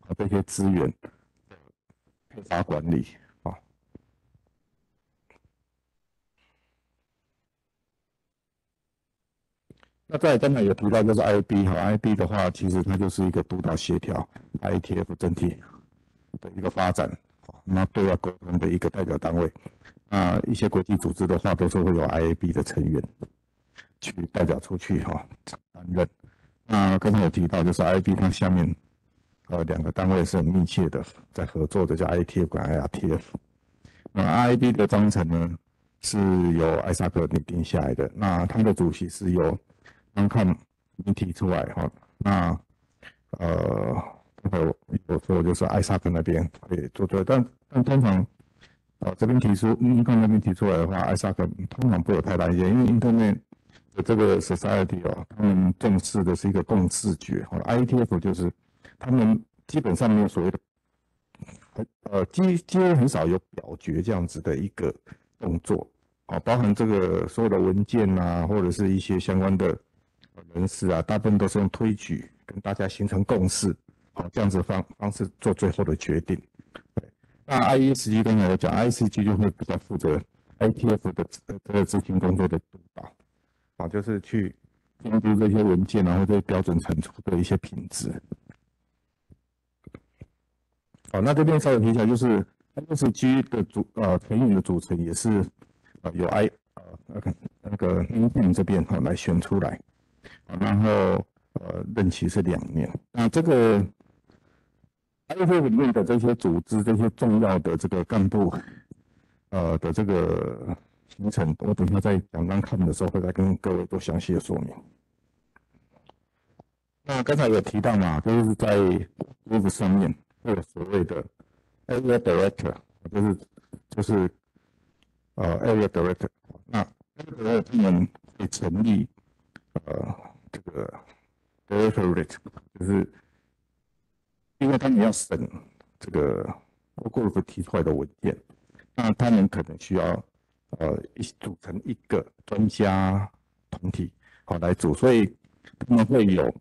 E: 和这些资源的配发管理。那在刚才有提到，就是 IB 哈，IB 的话，其实它就是一个督导协调 ITF 整体的一个发展，那对外沟通的一个代表单位。那一些国际组织的话，都是会有 IAB 的成员去代表出去哈担任。那刚才有提到，就是 IB 它下面呃两个单位是很密切的在合作的，叫 ITF 跟 IRTF。那 IB 的章程呢，是由艾萨克拟定下来的，那它的主席是由刚看你提出来哈，那呃，刚才我我说就是艾萨克那边可以做对，但但通常啊这边提出，英康那边提出来的话，艾萨克通常不有太大意见，因为 Internet 的这个 society 哦，他们重视的是一个共视觉，哈，IETF 就是他们基本上没有所谓的，呃，几几乎很少有表决这样子的一个动作，啊，包含这个所有的文件呐，或者是一些相关的。人事啊，大部分都是用推举跟大家形成共识，好这样子方方式做最后的决定。对，那 IESG 刚才有讲，IESG 就会比较负责 ITF 的这个执行工作的督导，啊，就是去监督这些文件，然后这些标准产出的一些品质。好，那这边稍微提一下，就是 I S G 的组呃成员的组成也是呃由 I 呃那个那个英定这边哈来选出来。然后，呃，任期是两年。那这个 IFF 里面的这些组织、这些重要的这个干部，呃的这个行程，我等一下在讲章看的时候会再跟各位做详细的说明。那刚才有提到嘛，就是在桌子上面会有所谓的 Area Director，就是就是呃 Area Director。那 Area Director 他们会成立，呃。这个 directorate 就是因为他们要审这个 Google 提出来的文件，那他们可能需要呃一组成一个专家团体好来组，所以他们会有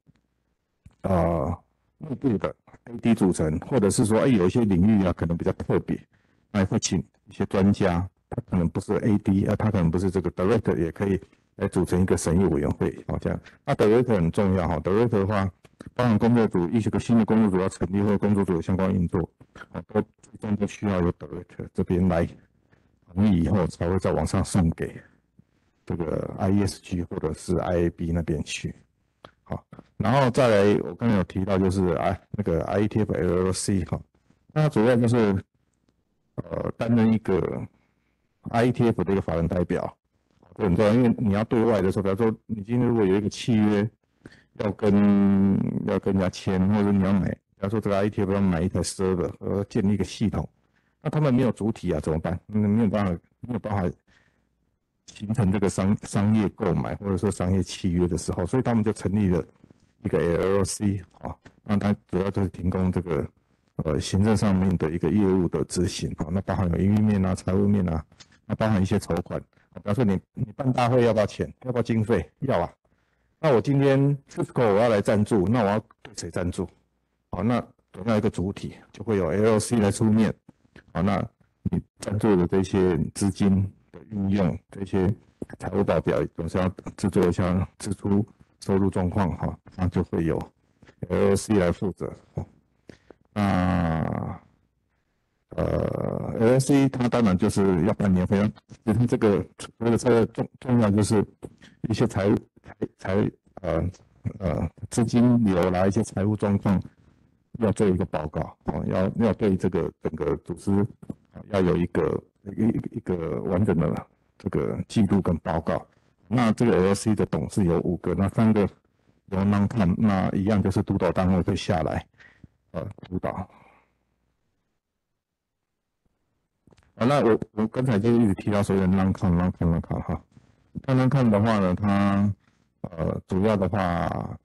E: 呃内部的 AD 组成，或者是说哎有一些领域啊可能比较特别，那会请一些专家，他可能不是 AD 啊，他可能不是这个 director 也可以。来组成一个审议委员会，好这样。那德尔特很重要哈德尔特的话，包含工作组，一些个新的工作组要成立或者工作组的相关运作，啊，都最终都需要由德尔特这边来同意以后，才会再往上送给这个 IESG 或者是 IAB 那边去。好，然后再来，我刚才有提到就是啊，那个 ITF LLC 哈，那主要就是呃担任一个 ITF 的一个法人代表。很重要，因为你要对外的时候，比如说你今天如果有一个契约要跟要跟人家签，或者你要买，比如说这个 IT 要买一台 server，呃，建立一个系统，那他们没有主体啊，怎么办？嗯，没有办法，没有办法形成这个商商业购买或者说商业契约的时候，所以他们就成立了一个 LLC 啊，那它主要就是提供这个呃行政上面的一个业务的执行啊，那包含有营运面啊、财务面啊，那包含一些筹款。比方说，你你办大会要不要钱？要不要经费？要啊。那我今天 Cisco 我要来赞助，那我要对谁赞助？好，那总要一个主体，就会有 LC 来出面。好，那你赞助的这些资金的运用，这些财务报表总是要制作一下支出收入状况哈，那就会有 LC 来负责。那呃，LSE 它当然就是要办年会，其实这个这个最重重要就是一些财务财财呃呃资金流啦，一些财务状况要做一个报告啊，要要对这个整个组织啊要有一个一一个完整的这个记录跟报告。那这个 LSE 的董事有五个，那三个由 Non 看那一样就是督导单位会下来呃督导。啊，那我我刚才就一直提到所谓的 non con non con non con 哈，non con 的话呢，它呃主要的话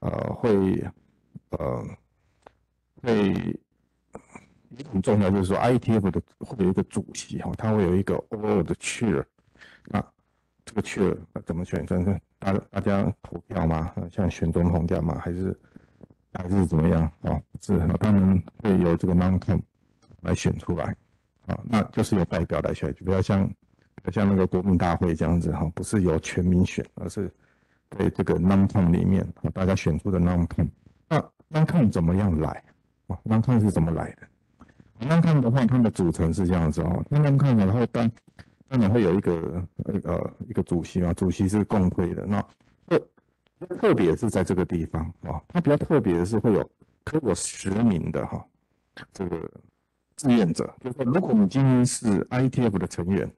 E: 呃会呃会很重要，就是说 ITF 的会有一个主席哈，它会有一个 all 的 chair，那这个 chair 怎么选？就是大大家投票吗？像选总统这样吗？还是还是怎么样啊？是，他们会由这个 non con 来选出来。啊，那就是由代表来选，就不要像，像那个国民大会这样子哈，不是由全民选，而是在这个 non-con 里面，大家选出的 non-con。那 non-con 怎么样来？啊，non-con 是怎么来的？non-con 的话，它的组成是这样子哦。那 non-con 呢，它会当当然会有一个呃一个主席嘛，主席是共会的。那特特别是在这个地方啊，它比较特别的是会有超过十名的哈，这个。志愿者就是说，如果你今天是 ITF 的成员，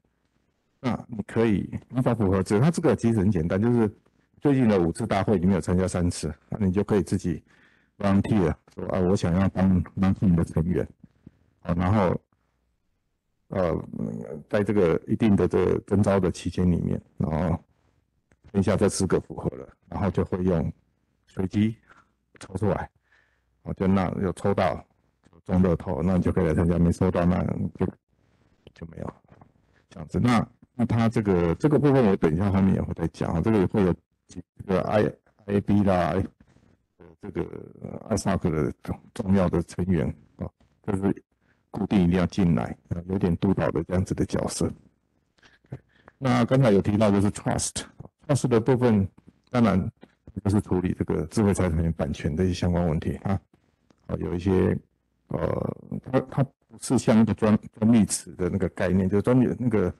E: 那你可以依法符合这，他这个其实很简单，就是最近的五次大会你没有参加三次，那你就可以自己 volunteer 说啊，我想要当 non 的成员，啊，然后呃，在这个一定的这个征招的期间里面，然后一下这四个符合了，然后就会用随机抽出来，啊，就那有抽到。中乐透，那你就可以来参加；没收到，那就就没有这样子。那那他这个这个部分，我等一下后面也会再讲。这个会有几个 I I B 啦，这个艾萨克的重重要的成员啊，就是固定一定要进来，有点督导的这样子的角色。那刚才有提到就是 Trust，Trust 的部分，当然就是处理这个智慧财产权版权的一些相关问题啊，啊，有一些。呃，它它不是像一个专专利词的那个概念，就是专利那个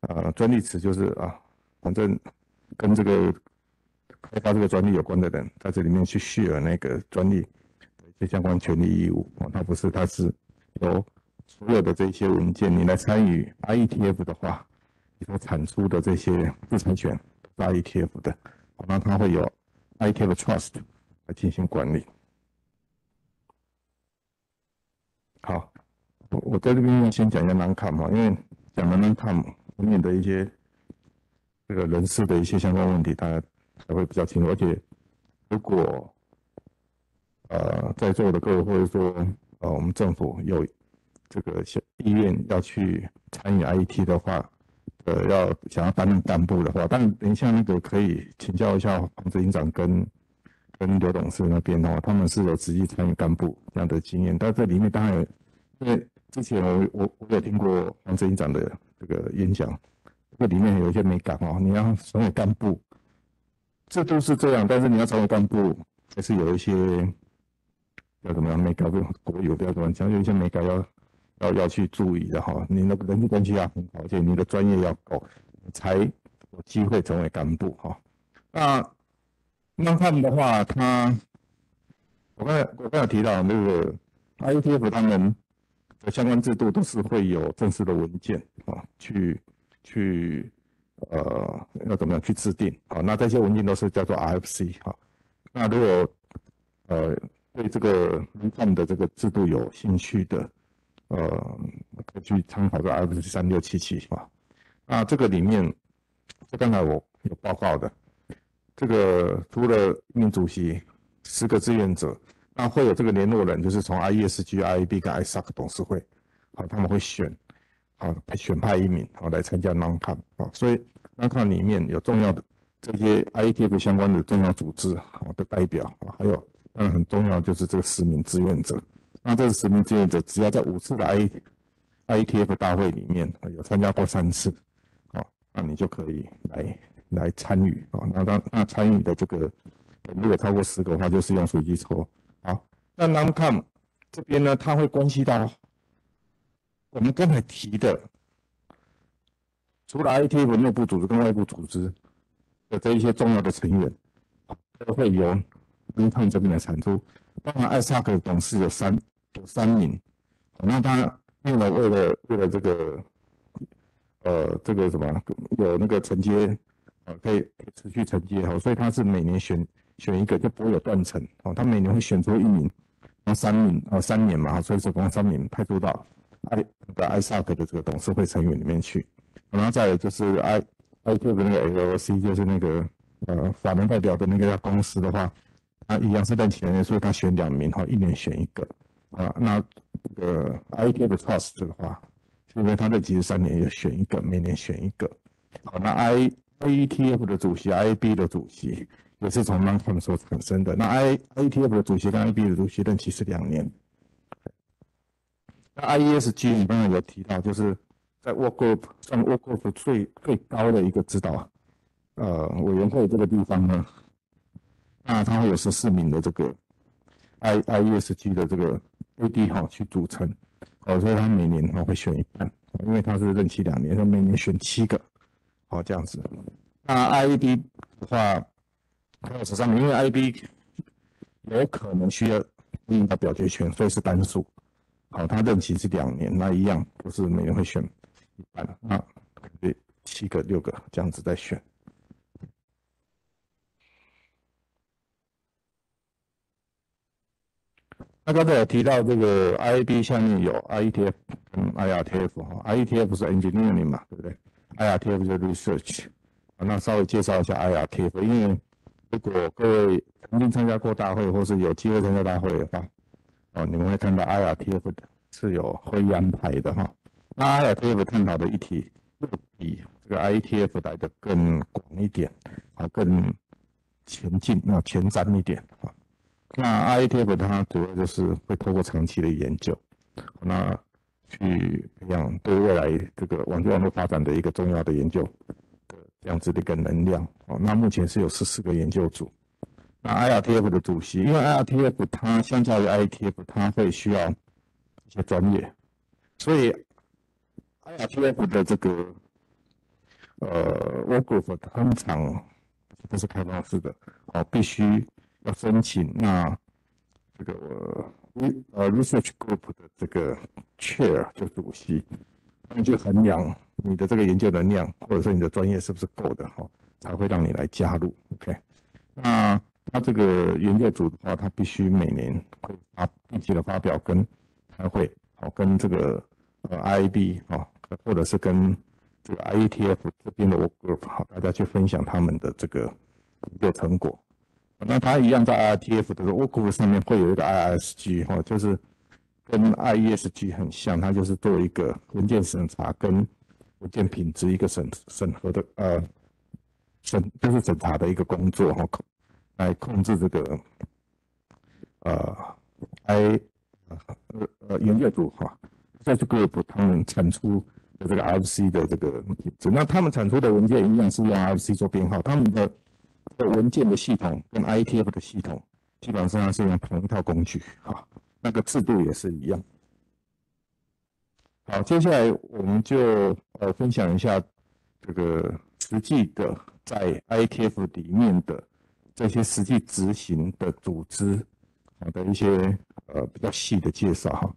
E: 呃专利词就是啊，反正跟这个开发这个专利有关的人在这里面去 share 那个专利的一些相关权利义务啊，它不是，它是由所有的这些文件你来参与 IETF 的话，你所产出的这些知识权是 IETF 的，那它会有 IETF Trust 来进行管理。好，我我在这边要先讲一下难看嘛，因为讲了难看后面的一些这个人事的一些相关问题，大家才会比较清楚。而且如果呃在座的各位或者说呃我们政府有这个意愿要去参与 IET 的话，呃要想要担任干部的话，但等一下那个可以请教一下黄执行长跟。跟刘董事那边哦，他们是有直接参与干部这样的经验，但这里面当然，因为之前我我我有听过黄执行长的这个演讲，这里面有一些美感哦，你要成为干部，这都是这样，但是你要成为干部，还是有一些要怎么样美感，国有要怎么讲，有一些美感要要要去注意的哈，你的人际关系要很好，而且你的专业要够，才有机会成为干部哈，那。那看的话，他我刚才我刚才提到那个 IETF 他们的相关制度都是会有正式的文件啊，去去呃要怎么样去制定啊？那这些文件都是叫做 RFC 哈。那如果呃对这个 n 的这个制度有兴趣的，呃可以去参考这 RFC 三六七七啊。那这个里面，就刚才我有报告的。这个除了一名主席，十个志愿者，那会有这个联络人，就是从 IESG、IAB 跟 ISAC 董事会，好，他们会选，好，选派一名，好来参加 Noncom 啊，所以 NonCom 里面有重要的这些 IETF 相关的重要组织，好的代表，啊，还有嗯很重要就是这个十名志愿者，那这十名志愿者只要在五次的 I IETF 大会里面有参加过三次，好，那你就可以来。来参与啊，那当那参与的这个如果超过十个的话，就是用随机抽。好，那 non-com 这边呢，它会关系到我们刚才提的，除了 ITF 内部组织跟外部组织的这一些重要的成员，都会由跟他们这边来产出。当然，艾萨克董事有三有三名，那他为了为了为了这个，呃，这个什么有那个承接，呃，可以持续承接哈，所以他是每年选选一个，就不会有断层哦。他每年会选出一名，那三名哦，三年嘛，所以总共三名派驻到艾那个艾萨克的这个董事会成员里面去。然后再有就是 I I Q 的那个 LOC，就是那个呃法人代表的那个公司的话。啊，一样是任期两年，所以他选两名哈，一年选一个啊。那这个 IETF Trust 的话，因为他任期是三年，也选一个，每年选一个。好，那 I IETF 的主席，IB 的主席也是从 Non-Com 所产生的。那 I IETF 的主席跟 IB 的主席任期是两年。那 IESG 你刚才有提到，就是在 Work Group 上 Work Group 最最高的一个指导呃委员会这个地方呢。那它会有十四名的这个 I I E S G 的这个 A D 哈去组成，哦，所以它每年的话会选一半，因为它是任期两年，它每年选七个，好这样子。那 I B 的话，还有十三名，因为 I B 有可能需要用到表决权，所以是单数。好，它任期是两年，那一样不是每年会选一半，那对七个六个这样子在选。那刚才有提到这个 IAB 下面有 IETF 跟 IRTF 哈，IETF 是 engineering 嘛，对不对？IRTF 的 research。那稍微介绍一下 IRTF，因为如果各位曾经参加过大会，或是有机会参加大会的话，哦，你们会看到 IRTF 的是有会议安排的哈。那 IRTF 探讨的议题会比这个 IETF 来的更广一点，啊，更前进，那前瞻一点啊。那 IETF 它主要就是会透过长期的研究，那去培养对未来这个网际网络发展的一个重要的研究的这样子的一个能量哦。那目前是有十四个研究组。那 IRTF 的主席，因为 IRTF 它相较于 ITF 它会需要一些专业，所以 IRTF 的这个呃 workgroup 通常不是开放式的，哦，必须。要申请，那这个我呃 research group 的这个 chair 就主席，他们去衡量你的这个研究能量，或者说你的专业是不是够的哈，才会让你来加入。OK，那他这个研究组的话，他必须每年会发定期的发表跟开会，好跟这个呃 IB 啊，或者是跟这个 IETF 这边的 work group 好，大家去分享他们的这个研究成果。那它一样在 RTF 的 OGB 上面会有一个 ISG 哈，就是跟 IESG 很像，它就是做一个文件审查跟文件品质一个审审核的呃审就是审查的一个工作哈，来控制这个呃 I 呃呃营业组哈，在这个他们产出的这个 FC 的这个品质，那他们产出的文件一样是用 FC 做编号，他们的。的文件的系统跟 ITF 的系统基本上是用同一套工具，哈，那个制度也是一样。好，接下来我们就呃分享一下这个实际的在 ITF 里面的这些实际执行的组织啊的一些呃比较细的介绍哈。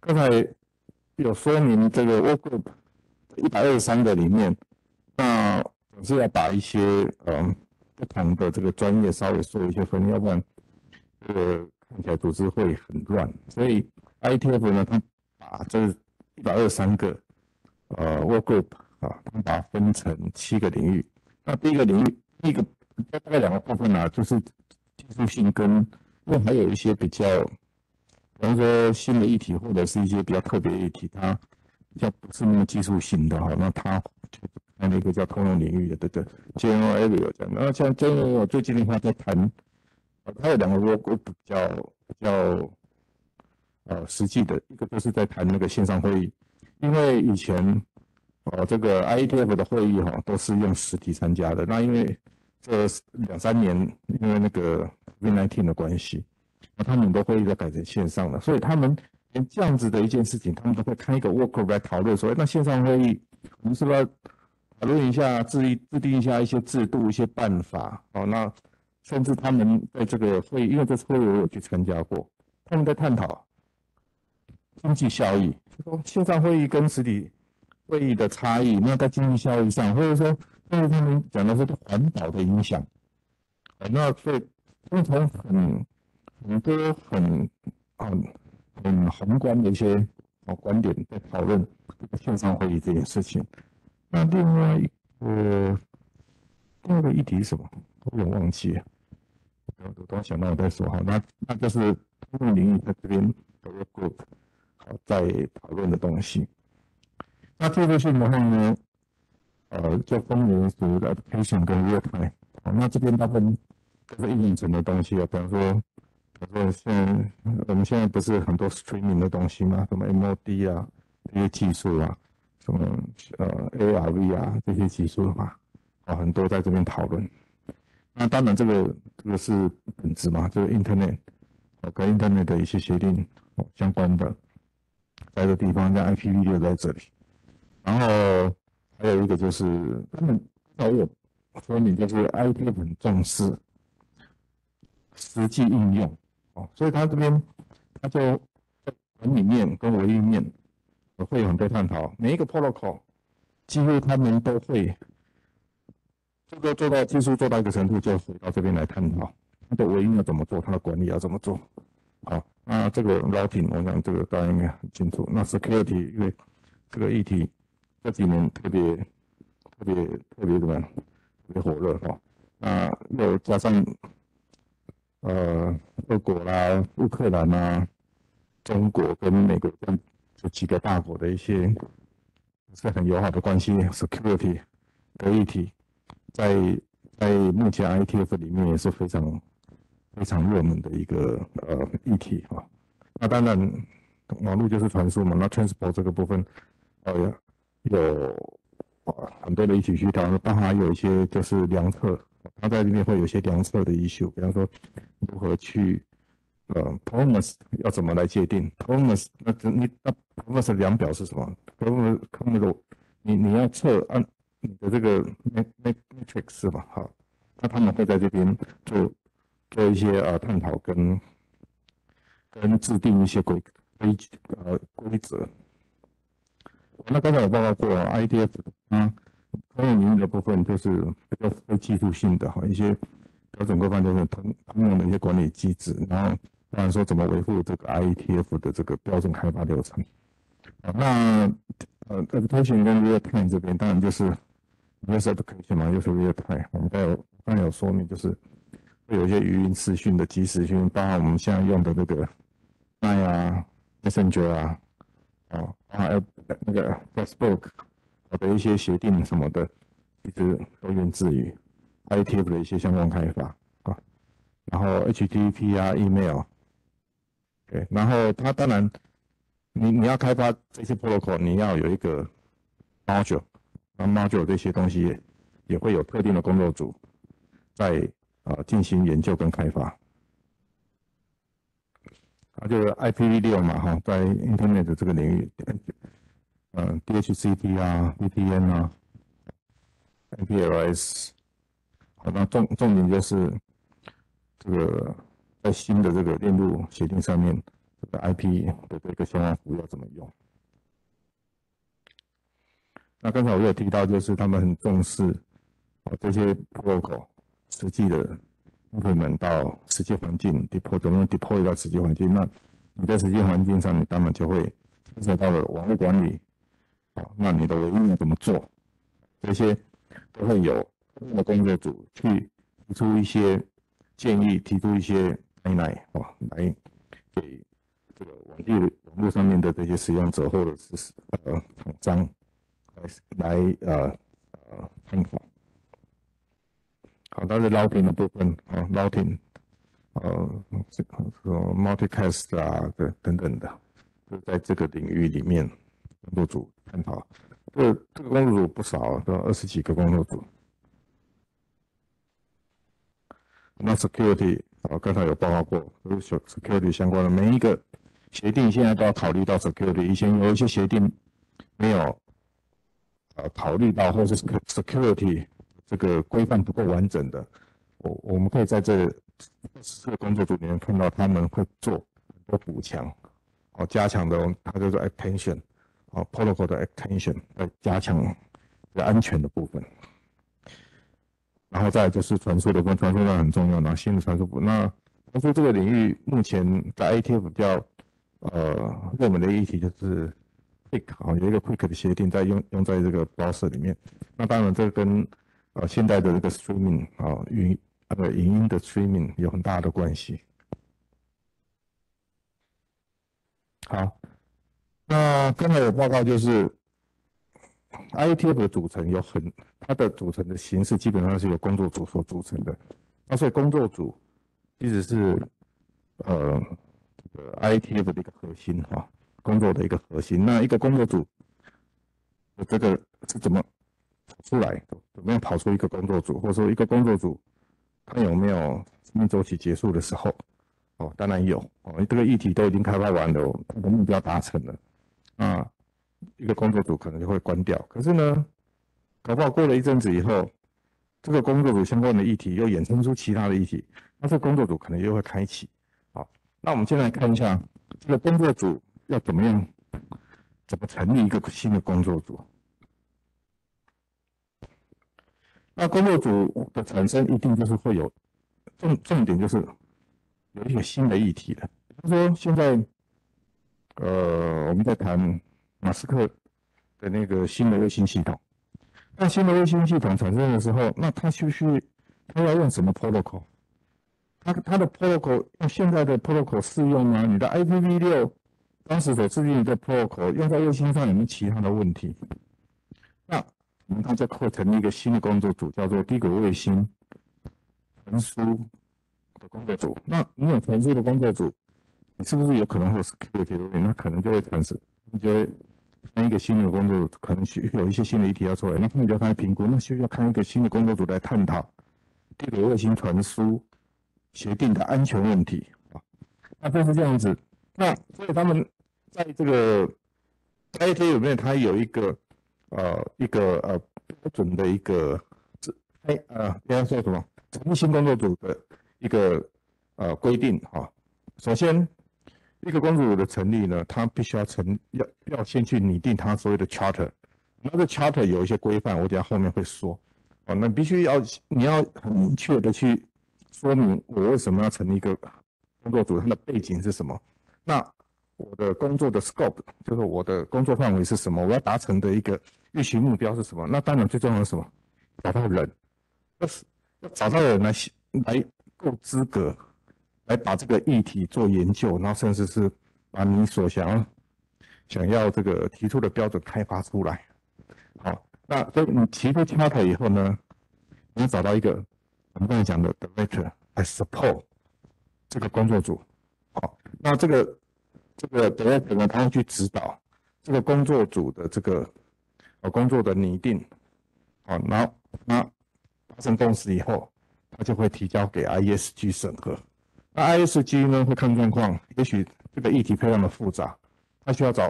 E: 刚才有说明这个 Workgroup 一百二十三个里面，那总是要把一些嗯。不同的这个专业稍微做一些分，要不然这个看起来组织会很乱。所以 ITF 呢，它把这一百二十三个呃 work group 啊，它把它分成七个领域。那第一个领域，第一个大概两个部分呢，就是技术性跟，因为还有一些比较，比方说新的议题或者是一些比较特别议题，它比较不是那么技术性的哈，那它就。那一个叫通用领域的，对对，General Area 这样。那像 General 最近的话在谈，呃，它有两个 work group 比较比较呃实际的，一个就是在谈那个线上会议，因为以前呃这个 IETF 的会议哈都是用实体参加的，那因为这两三年因为那个 COVID-19 的关系，那他们很多会议都改成线上了，所以他们连这样子的一件事情，他们都会开一个 workgroup 来讨论，说，那线上会议，我们是不是要讨论一下，制定制定一下一些制度、一些办法？哦，那甚至他们在这个会议，因为这次会议我有去参加过，他们在探讨经济效益，说线上会议跟实体会议的差异，那在经济效益上，或者说，但是他们讲的是环保的影响，那所以他们从很很多很很很宏观的一些哦观点在讨论线上会议这件事情。那另外一个第二个议题是什么？我有点忘记了。我我等想到我再说哈。那那就是公共领域在这边有个 group 好在讨论的东西。那技术性的话呢，呃，就分为所谓的 application 跟 real time。那这边大部分都是应用层的东西啊，比方说。我说现我们现在不是很多 streaming 的东西吗？什么 MOD 啊这些技术啊，什么呃 ARV 啊这些技术的话，啊很多在这边讨论。那当然这个这个是本质嘛，就是 Internet 跟 Internet 的一些协定相关的，在这地方在 IPv 就在这里。然后还有一个就是他们还有说明就是 IP 很重视实际应用。哦所以他这边，他就在管理面跟维运面，会有很多探讨。每一个 protocol，几乎他们都会，这个做到技术做到一个程度，就回到这边来探讨，它的维运要怎么做，它的管理要怎么做。好，那这个 routing，我想这个大家应该很清楚。那 security，因为这个议题这几年特别特别特别怎么样，特别火热哈。那又加上。呃，俄国啦、乌克兰啦、中国跟美国跟这几个大国的一些不是很友好的关系，security 的议题，在在目前 ITF 里面也是非常非常热门的一个呃议题哈。那当然，网络就是传输嘛，那 transport 这个部分，呃，有很多的一起去讨论，包含有一些就是量测。它在里面会有一些量测的 issue，比方说如何去呃 performance 要怎么来界定 performance 那你那 performance 量表是什么 performance 那个你你要测按你的这个 matrix 是吧？好，那他们会在这边做做一些呃探讨跟跟制定一些规规呃规则。那刚才我报告过 IDF 啊。通用领域的部分就是比较非技术性的哈，一些标准规范就是通通用的一些管理机制，然后当然说怎么维护这个 IETF 的这个标准开发流程啊。那呃，application 跟 real time 这边当然就是 user application 嘛，又是 real time。我们刚有刚有说明，就是会有一些语音视讯的即时讯，包含我们现在用的这个 Line 啊、Messenger 啊，哦，还有那个 Facebook。的一些协定什么的，一直都源自于 ITF 的一些相关开发啊。然后 HTTP 啊，email，对，然后它当然，你你要开发这些 protocol，你要有一个 module，那 module 这些东西也会有特定的工作组在啊进行研究跟开发。啊，就是 IPv6 嘛，哈，在 Internet 这个领域。嗯，DHCP 啊，VPN 啊，MPLS，好，那重重点就是这个在新的这个链路协定上面，这个 IP 的这个相关服务要怎么用？那刚才我有提到，就是他们很重视啊这些 protocol 实际的客户们到实际环境，deploy 怎么 deploy 到实际环境？那你在实际环境上，你当然就会牵涉到了网络管理。那你的维运怎么做？这些都会有的工作组去提出一些建议，提出一些 i 来哦，来给这个网际网络上面的这些使用者或者是呃厂商来来呃呃参考。好，它是 routing 的部分啊，routing，呃，这个 multicast 啊，等等等的，就在这个领域里面。工作组探讨，这这个工作组不少，都二十几个工作组。那 security 啊，刚才有报告过，都是 security 相关的，每一个协定现在都要考虑到 security，以前有一些协定没有呃考虑到，或者是 security 这个规范不够完整的，我我们可以在这这个工作组里面看到他们会做很多补强，哦，加强的，它叫做 attention，哦，protocol 的 attention 来加强这安全的部分。然后再就是传输的部分，传输量很重要，然后新的传输部那。传输这个领域目前在 ATF 比较呃热门的议题就是 Quick 啊，有一个 Quick 的协定在用用在这个 browser 里面。那当然这跟呃现在的这个 Streaming 啊语呃影音的 Streaming 有很大的关系。好，那刚才有报告就是 IETF 的组成有很它的组成的形式基本上是由工作组所组成的，那所以工作组。其实是，呃，这个 ITF 的一个核心哈，工作的一个核心。那一个工作组，这个是怎么出来？怎么样跑出一个工作组？或者说一个工作组，它有没有生命周期结束的时候？哦，当然有哦，这个议题都已经开发完了，它的目标达成了，啊，一个工作组可能就会关掉。可是呢，搞不好过了一阵子以后。这个工作组相关的议题又衍生出其他的议题，那这工作组可能又会开启。好，那我们先来看一下这个工作组要怎么样，怎么成立一个新的工作组。那工作组的产生一定就是会有重重点，就是有一个新的议题的。比如说现在，呃，我们在谈马斯克的那个新的卫星系统。那新的卫星系统产生的时候，那它需不需它要用什么 protocol？它它的 protocol 用现在的 protocol 适用吗？你的 IPv6 当时所制定的 protocol 用在卫星上有没有其他的问题？那我们它就会成立一个新的工作组，叫做低轨卫星传输的工作组。那你有传输的工作组，你是不是有可能会有 security 问题？那可能就会产生，你觉得？那一个新的工作组可能需有一些新的议题要出来，那他们就要开始评估，那需要看一个新的工作组来探讨这个卫星传输协定的安全问题啊。那就是这样子。那所以他们在这个 IT 里面，它有一个呃一个呃标准的一个这哎呃应该说什么成立新工作组的一个呃规定啊。首先。一个工作组的成立呢，它必须要成要要先去拟定它所谓的 charter，那个 charter 有一些规范，我等下后面会说。哦，那必须要你要很明确的去说明我为什么要成立一个工作组，它的背景是什么？那我的工作的 scope 就是我的工作范围是什么？我要达成的一个预期目标是什么？那当然最重要是什么？找到人，要是要找到人来来够资格。来把这个议题做研究，然后甚至是把你所想想要这个提出的标准开发出来。好，那所以你提出 chart 以后呢，你找到一个我们刚才讲的 director 来 support 这个工作组。好，那这个这个 director 呢，他会去指导这个工作组的这个呃工作的拟定。好，然后那达成共识以后，他就会提交给 ISG 审核。那 ISG 呢会看状况，也许这个议题非常的复杂，他需要找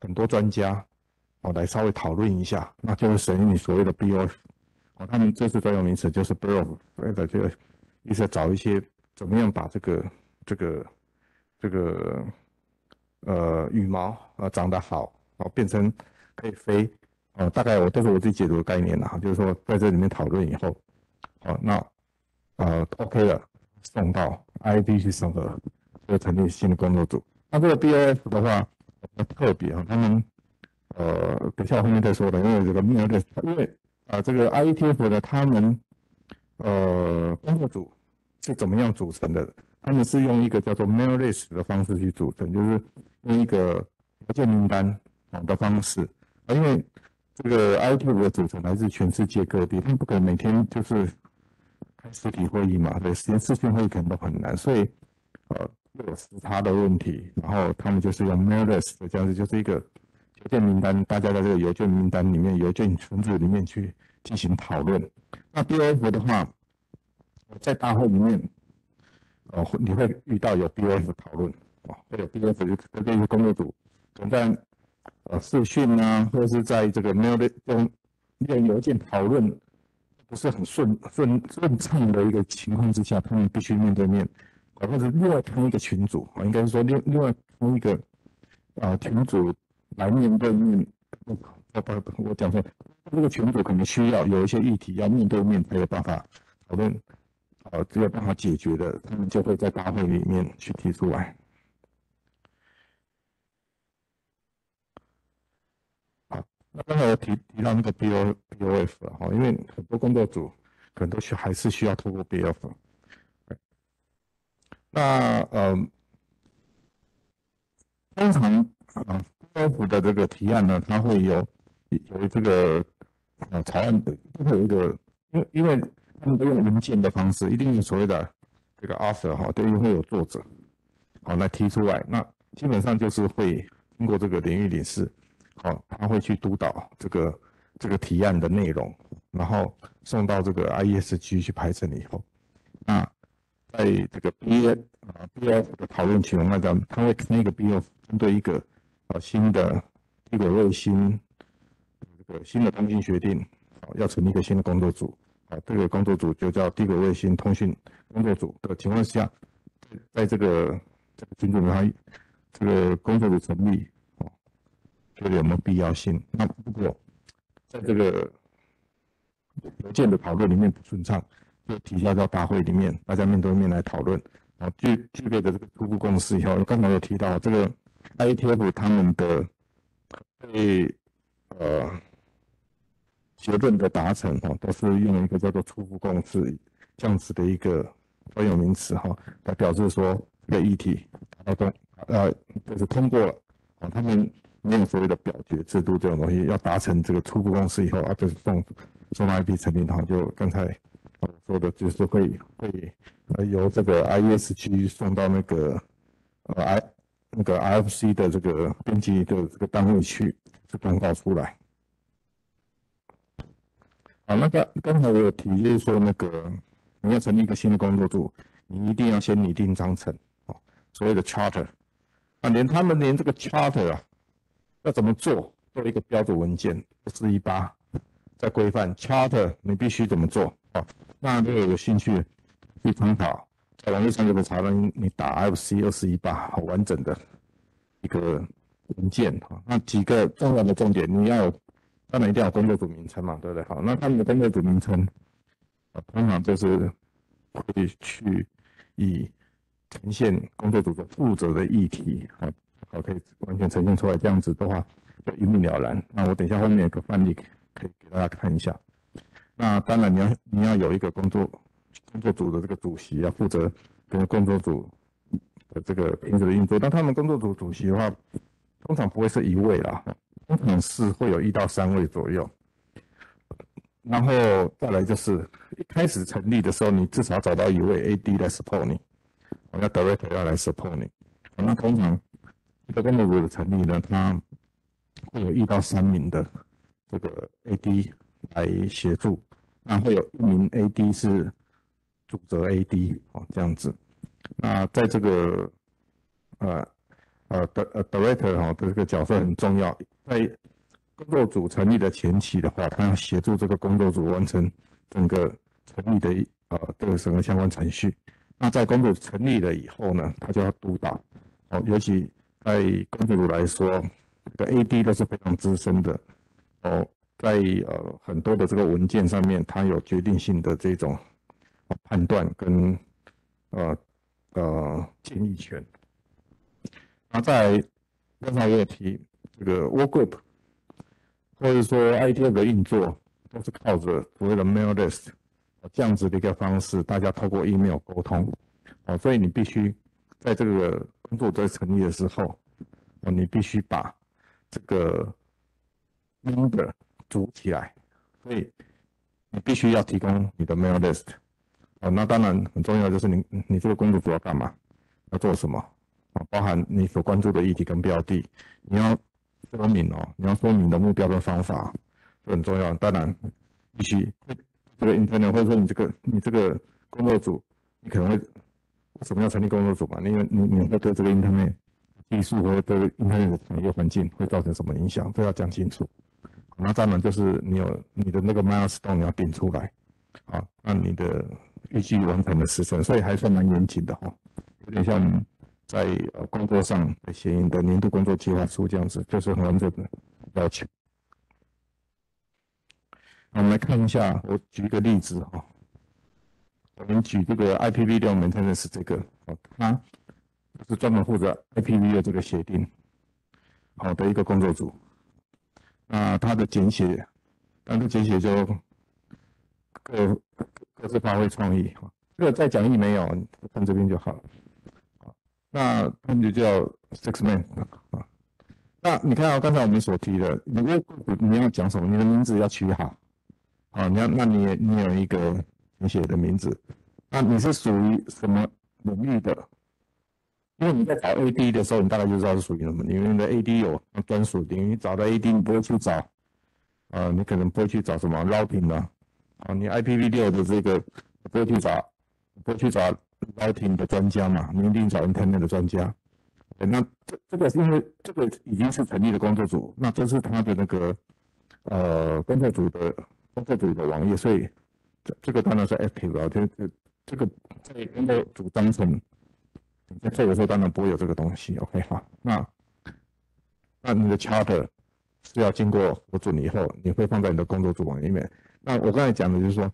E: 很多专家哦来稍微讨论一下，那就是审议你所谓的 BOF 哦，他们这次专有名词就是 BOF，对的，这个意思找一些怎么样把这个这个这个呃羽毛啊长得好哦变成可以飞哦，大概我都是我自己解读的概念啦，就是说在这里面讨论以后，哦那呃 OK 了。送到 ID 去审核，就成立新的工作组。那这个 BOF 的话比较特别啊，他们呃等下后面再说的，因为这个 m a i l 因为啊这个 IETF 的他们呃工作组是怎么样组成的？他们是用一个叫做 Mail List 的方式去组成，就是用一个邮件名单的方式啊，因为这个 IETF 的组成来自全世界各地，他们不可能每天就是。开实体会议嘛，对，实验视讯会议可能都很难，所以呃又有时差的问题，然后他们就是用 mail list 这样子，就是一个邮件名单，大家在这个邮件名单里面、邮件群组里面去进行讨论。那 BOF 的话，在大会里面，呃，你会遇到有 BOF 讨论，啊，会有 BF 就这些工作组可能在呃视讯啊，或者是在这个 mail 的用用邮件讨论不是很顺顺顺畅的一个情况之下，他们必须面对面，或者是另外开一个群组啊，应该是说另另外开一个啊群组来面对面。不不不，我讲错，这个群组可能需要有一些议题要面对面才有办法讨论，啊，只有办法解决的，他们就会在大会里面去提出来。好，那刚才我提提到那个 B O B O F 了哈，因为很多工作组可能都需还是需要透过 B F。那呃，通常啊，B F 的这个提案呢，它会有。有这个呃草案的，都会有一个，因为因为他们都用文件的方式，一定有所谓的这个 author 哈，都会有作者，好来提出来。那基本上就是会经过这个领域理事，哦，他会去督导这个这个提案的内容，然后送到这个 IESG 去排程以后，那在这个 B 啊 BF 的讨论群，那个他会开一个 BF 针对一个啊新的一个卫星这个。新的通信决定，啊，要成立一个新的工作组，啊，这个工作组就叫低轨卫星通讯工作组的情况下，在这个这个群组里面，这个工作组成立，觉得有没有必要性？那不过在这个邮件的讨论里面不顺畅，就提交到大会里面，大家面对面来讨论，啊具具备的这个初步共识以后，刚才有提到这个 ITF 他们的被呃。结论的达成，哈，都是用一个叫做初步共识这样子的一个专有名词，哈，来表示说这个议题达到呃，就是通过了，啊，他们没有所谓的表决制度这种东西，要达成这个初步共识以后啊，就是送送到 IP 成立，堂，就刚才我说的，就是会会呃由这个 IES 区送到那个呃 I 那个 RFC 的这个编辑的这个单位去，去公告出来。啊，那个刚才我有提，就是说那个你要成立一个新的工作组，你一定要先拟定章程，哦，所谓的 charter，啊，连他们连这个 charter 啊，要怎么做，做一个标准文件，四一八在规范 charter，你必须怎么做，哦，那如果有兴趣去参考，在网络上就可以查到，你打 FC 二四一八，好完整的一个文件，哈，那几个重要的重点，你要。当然一定要工作组名称嘛，对不对？好，那他们的工作组名称啊，通常就是会去以呈现工作组的负责的议题啊，好，可以完全呈现出来。这样子的话就一目了然。那我等一下后面有个范例可以给大家看一下。那当然你要你要有一个工作工作组的这个主席要负责跟工作组的这个平时的运作。那他们工作组主席的话，通常不会是一位啦。通常是会有一到三位左右，然后再来就是一开始成立的时候，你至少找到一位 AD 来 support 你，我要 director 要来 support 你。那通常一个工作组的成立呢，它会有一到三名的这个 AD 来协助，那会有一名 AD 是主责 AD 哦这样子。那在这个呃。呃，的呃，director 哈这个角色很重要，在工作组成立的前期的话，他要协助这个工作组完成整个成立的呃这个整个相关程序。那在工作成立了以后呢，他就要督导。哦，尤其在工作组来说，这个 AD 都是非常资深的。哦，在呃很多的这个文件上面，他有决定性的这种判断跟呃呃建议权。那在刚才我有提这个 workgroup，或者说 ITF 的运作，都是靠着所谓的 mail list 这样子的一个方式，大家透过 email 沟通哦，所以你必须在这个工作在成立的时候，哦，你必须把这个 member 组起来，所以你必须要提供你的 mail list 哦，那当然很重要就是你你这个工作组要干嘛，要做什么。啊，包含你所关注的议题跟标的，你要说明哦，你要说明的目标跟方法，这很重要。当然，必须这个 internal 或者说你这个你这个工作组，你可能会什么要成立工作组嘛？因为你你会对这个 Internet 技术和对 Internet 的产业环境会造成什么影响，都要讲清楚。那当然就是你有你的那个 milestone 你要定出来，啊，那你的预计完成的时程，所以还算蛮严谨的哈，有点像在呃工作上写你的年度工作计划书这样子，就是很完整的要求。我们来看一下，我举一个例子哈，我们举这个 IPv6 maintenance 这个，哦，它是专门负责 IPv 的这个协定，好的一个工作组。那它的简写，他的简写就各各自发挥创意哈。这个再讲义没有，看这边就好了。那他们就叫 Six Man 啊。那你看啊，刚才我们所提的，你要你要讲什么？你的名字要取好。好，你要那你你有一个你写的名字。那你是属于什么领域的？因为你在找 AD 的时候，你大概就知道是属于什么。因为你的 AD 有专属领域，找到 AD 你不会去找，呃，你可能不会去找什么 routing 的，啊，你 IPv6 的这个不会去找，不会去找 routing 的专家嘛，你一定找 Internet 的专家。那这这个是因为这个已经是成立的工作组，那这是他的那个呃工作组的工作组的网页，所以这这个当然是 active 啊，这这这个在工作组章程。在这个时候当然不会有这个东西，OK 哈。那那你的 charter 是要经过核准以后，你会放在你的工作组网里面。那我刚才讲的就是说，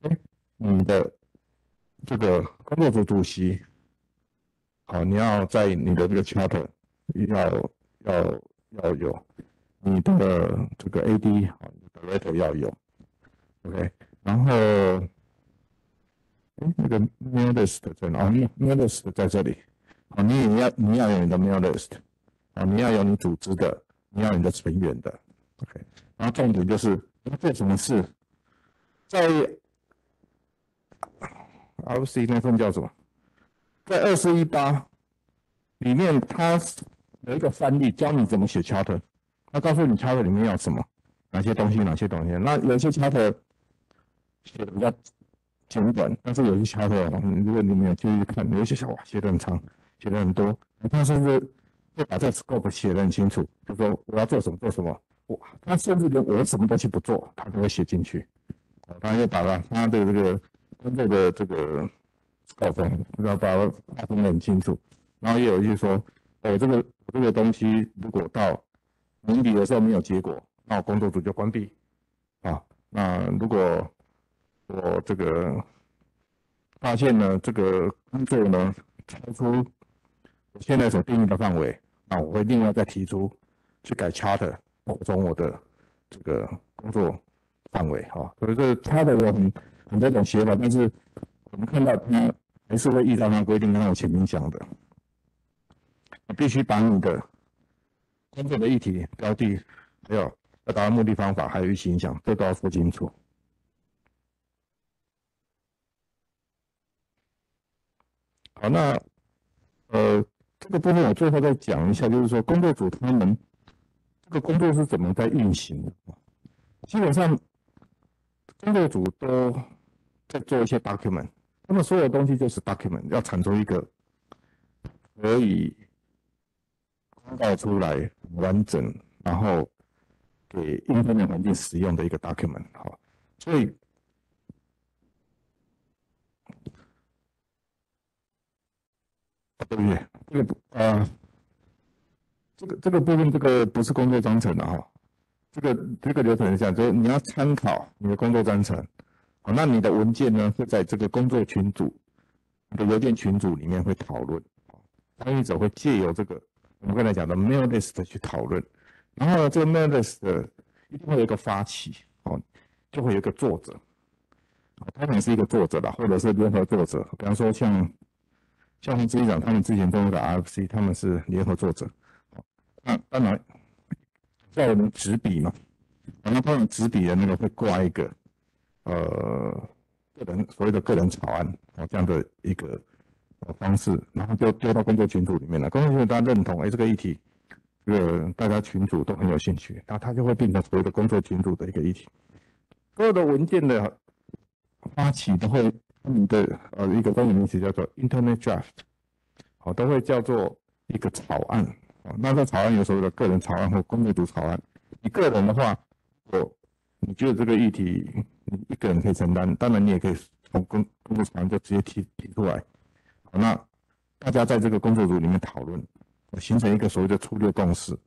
E: 哎，你的这个工作组主席，好，你要在你的这个 charter 要要要有你的这个 AD 好，你的 director 要有，OK，然后。哎，那个 mail list 在哪？哦，mail list 在这里。好，你也要你要有你的 mail list，啊，你要有你组织的，你要有你的成员的。OK，然后重点就是要做什么事，在 RC 那份叫什么？在二四一八里面，它有一个翻译教你怎么写 charter，它告诉你 charter 里面要什么，哪些东西，哪些东西。那有些 charter 写的比较。简短，但是有一些小的，如果你没有注意看，有一些小写的很长，写的很多，他甚至会把这个 scope 写的很清楚，就说我要做什么做什么，我他甚至连我什么东西不做，他都会写进去，他又把他他的这个工作的这个 scope，然后把它划分的很清楚，然后也有一些说，我这个这个东西如果到年底的时候没有结果，那我工作组就关闭，啊，那如果我这个发现呢，这个工作呢超出我现在所定义的范围，那我会另外再提出去改 chart，补充我的这个工作范围哈。所以这 chart 有很很多种写法，但是我们看到它还是会依照它规定，刚才我前面讲的，你必须把你的工作的议题标的，还有要达到目的方法，还有预期影响，这都要说清楚。好，那呃，这个部分我最后再讲一下，就是说工作组他们这个工作是怎么在运行的基本上工作组都在做一些 document，那么所有东西就是 document，要产出一个可以公告出来完整，然后给应用的环境使用的一个 document。好，所以。对不对？这个呃，这个这个部分，这个不是工作章程的哈。这个这个流程是这样，就是你要参考你的工作章程，好，那你的文件呢会在这个工作群组、你的邮件群组里面会讨论，参与者会借由这个我们刚才讲的 mail list 去讨论，然后呢，这个 mail list 一定会有一个发起，哦，就会有一个作者，他可能是一个作者吧，或者是联合作者，比方说像。像洪执行长他们之前中的 RFC，他们是联合作者。那当然，在我们纸笔嘛，然后他们纸笔的那个会挂一个呃个人所谓的个人草案啊这样的一个方式，然后就丢到工作群组里面了。工作群组大家认同，哎，这个议题，这个大家群组都很有兴趣，然后它就会变成所谓的工作群组的一个议题。所有的文件的发起都会他们的呃一个专业名词叫做 Internet Draft，好，都会叫做一个草案。啊，那这草案有所谓的个人草案或工作组草案。你个人的话，我你觉得这个议题你一个人可以承担，当然你也可以从工工作草案就直接提提出来。好，那大家在这个工作组里面讨论，形成一个所谓的粗略共识。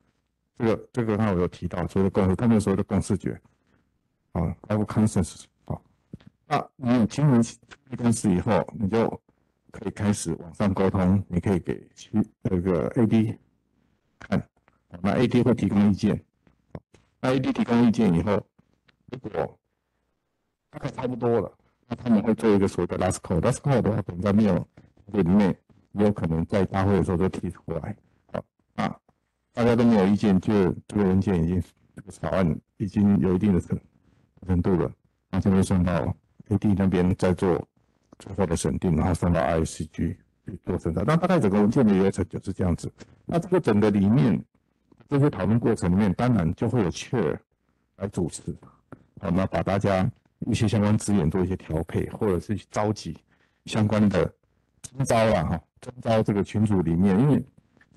E: 这个这个刚才我有提到所谓的共识，他们所谓的共识决，啊，包括 consensus。那你有经营公司以后，你就可以开始网上沟通，你可以给去那个 AD 看，那 AD 会提供意见。那 AD 提供意见以后，如果大概差不多了，那他们会做一个所谓的 last call。last call 的话，等在没有里面，也有可能在大会的时候就提出来。啊。大家都没有意见，就这个文件已经这个草案已经有一定的程程度了，那就会送到了 AD 那边再做最后的审定，然后送到 ICG 去做审查。那大概整个文件的流程就是这样子。那这个整个里面这些讨论过程里面，当然就会有 Chair 来主持，好，那把大家一些相关资源做一些调配，或者是召集相关的征招啊哈，征招这个群组里面，因为。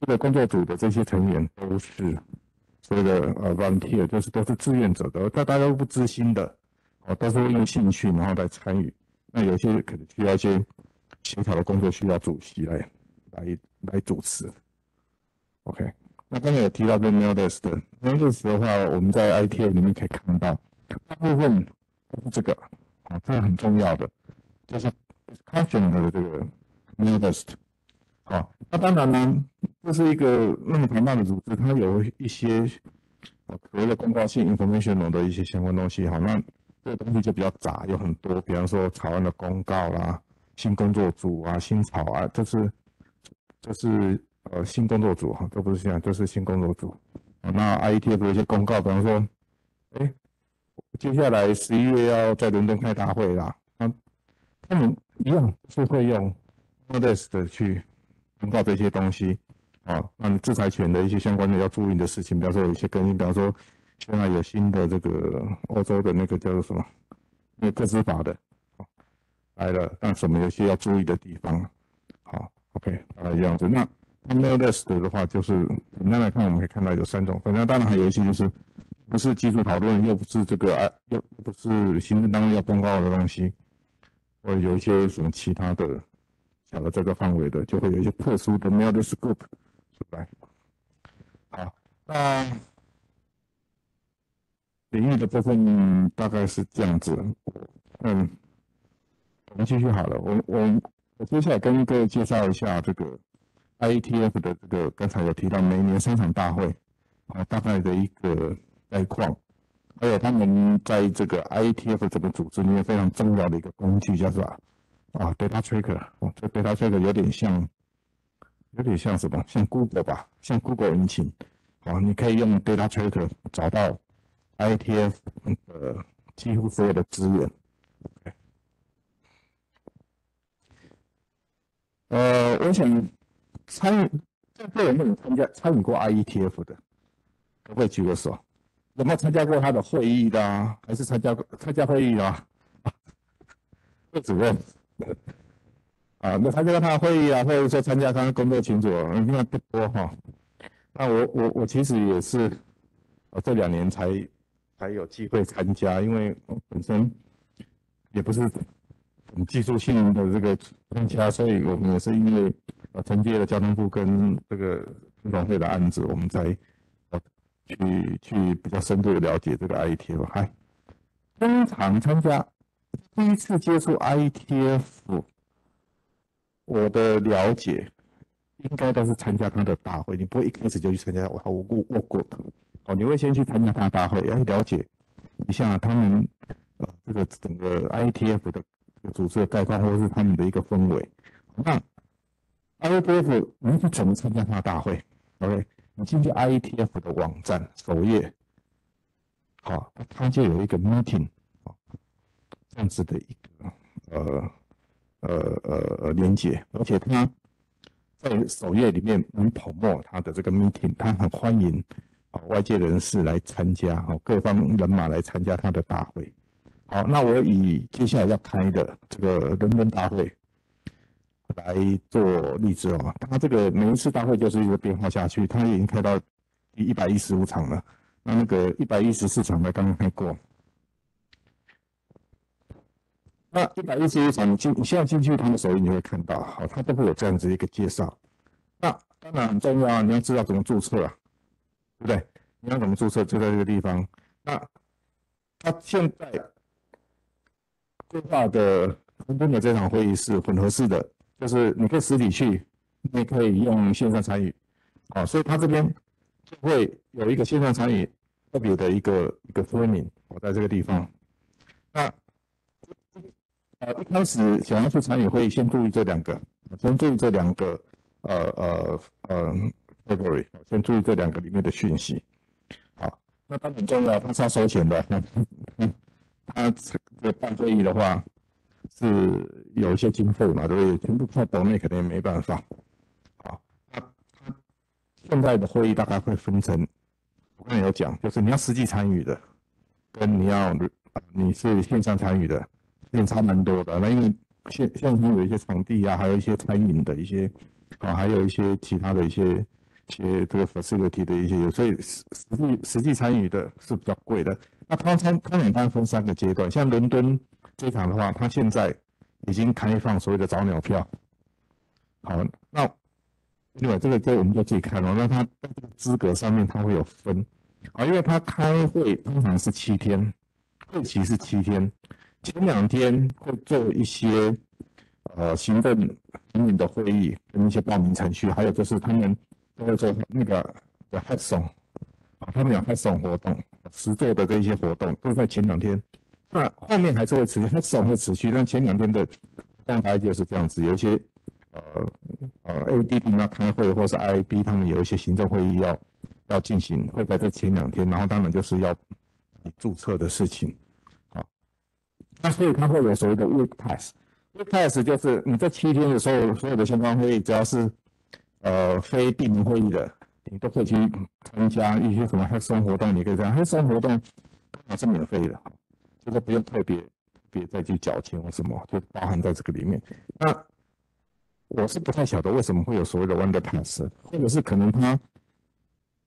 E: 这个工作组的这些成员都是所谓的呃 volunteer，就是都是志愿者的，大大家都不知心的，哦，都是用兴趣然后来参与。那有些可能需要一些协调的工作，需要主席来来来主持。OK，那刚才有提到这个 mail list，mail list 的话，我们在 ITA 里面可以看到，大部分都是这个，啊，这个很重要的，就是 discussion 的这个 mail list。好，那当然呢，这是一个那么庞大的组织，它有一些所谓的公告性 information 的一些相关东西。好，那这个东西就比较杂，有很多，比方说草案的公告啦、新工作组啊、新草案，这是这是呃新工作组哈，这不是现在，这是新工作组。那 IETF 的一些公告，比方说，哎，接下来十一月要在伦敦开大会啦，啊，他们一样是会用 Modest 的去。公告这些东西啊，那制裁权的一些相关的要注意的事情，比方说有一些更新，比方说现在有新的这个欧洲的那个叫做什么，那个个资法的来了，那什么有些要注意的地方？好，OK，啊这样子。那 email list 的话，就是简单来看，我们可以看到有三种。反正当然还有一些就是不是技术讨论，又不是这个啊，又不是行政单位要公告的东西，或者有一些什么其他的。小的这个范围的，就会有一些特殊的 mail scope 出来。好，那领域的部分大概是这样子。嗯，我们继续好了。我我我接下来跟各位介绍一下这个 IETF 的这个刚才有提到每年三场大会啊，大概的一个概况，还有他们在这个 IETF 这个组织里面非常重要的一个工具叫做。啊，data tracker，这 data tracker 有点像，有点像什么？像 Google 吧，像 Google 引擎。好，你可以用 data tracker 找到 ITF 呃几乎所有的资源。呃，我想参与在座有没有参加参与过 IETF 的？可不可以举个手？有没有参加过他的会议的？还是参加过参加会议的？副主任。啊，那参加过他的会议啊，或者说参加他的工作群组，应该不多哈。那我我我其实也是，呃，这两年才才有机会参加，因为本身也不是很技术性的这个参加，所以我们也是因为呃承接了交通部跟这个运动会的案子，我们才呃去去比较深度的了解这个 IT 吧。嗨，通常参加。第一次接触 ITF，我的了解应该都是参加他的大会，你不会一开始就去参加我我过我过的哦，你会先去参加他的大会，要了解一下他们呃这个整个 IETF 的组织的概况，或者是他们的一个氛围。那 IETF 你是怎么参加他的大会？OK，你进去 IETF 的网站首页，好，它就有一个 meeting。这样子的一个呃呃呃呃连接，而且他在首页里面能 promote 他的这个 meeting，他很欢迎啊外界人士来参加，哦各方人马来参加他的大会，好，那我以接下来要开的这个伦敦大会来做例子哦。他这个每一次大会就是一个变化下去，他已经开到第一百一十五场了。那那个一百一十四场才刚刚开过。那一百一十五场，你进你现在进去他的首页，你会看到，好，他都会有这样子一个介绍。那当然很重要啊，你要知道怎么注册啊，不对？你要怎么注册，就在这个地方。那他现在规划的伦敦的这场会议是混合式的，就是你可以实体去，你可以用线上参与，好，所以他这边就会有一个线上参与特别的一个一个说明，我在这个地方。那呃一开始想要去参与会议，先注意这两个，先注意这两个呃呃呃 category，先注意这两个里面的讯息。好，那它很重要，它是要收钱的。它这个办会议的话是有一些经费嘛，对不对？全部靠国内肯定没办法。好，那它现在的会议大概会分成，我刚才有讲，就是你要实际参与的，跟你要你是线上参与的，也差蛮多的。那因为线线上有一些场地啊，还有一些餐饮的一些，啊，还有一些其他的一些。些这个 facility 的一些，所以实实际实际参与的是比较贵的。那通常通常它分三个阶段，像伦敦这场的话，它现在已经开放所谓的早鸟票。好，那另外这个就我们就自己看了，那它资格上面它会有分啊，因为它开会通常是七天，会期是七天，前两天会做一些呃行政人员的会议跟一些报名程序，还有就是他们。都会做那个的 h a d s o n 啊，他们有 h a d s o n 活动，实做的这一些活动都在前两天。那后面还是会持续 h a d s o n 会持续，但前两天的大概就是这样子。有一些呃呃 ADB 要开会，或是 IB 他们有一些行政会议要要进行，会在这前两天。然后当然就是要你注册的事情。好，那所以它会有所谓的 Week Pass，Week Pass 就是你这七天的所有所有的相关会议，只要是呃，非闭门会议的，你都可以去参加一些什么黑松活动，你可以这样，黑松活动还是免费的，就是不用特别别再去缴钱或什么，就包含在这个里面。那我是不太晓得为什么会有所谓的 Wonder Pass，或者是可能他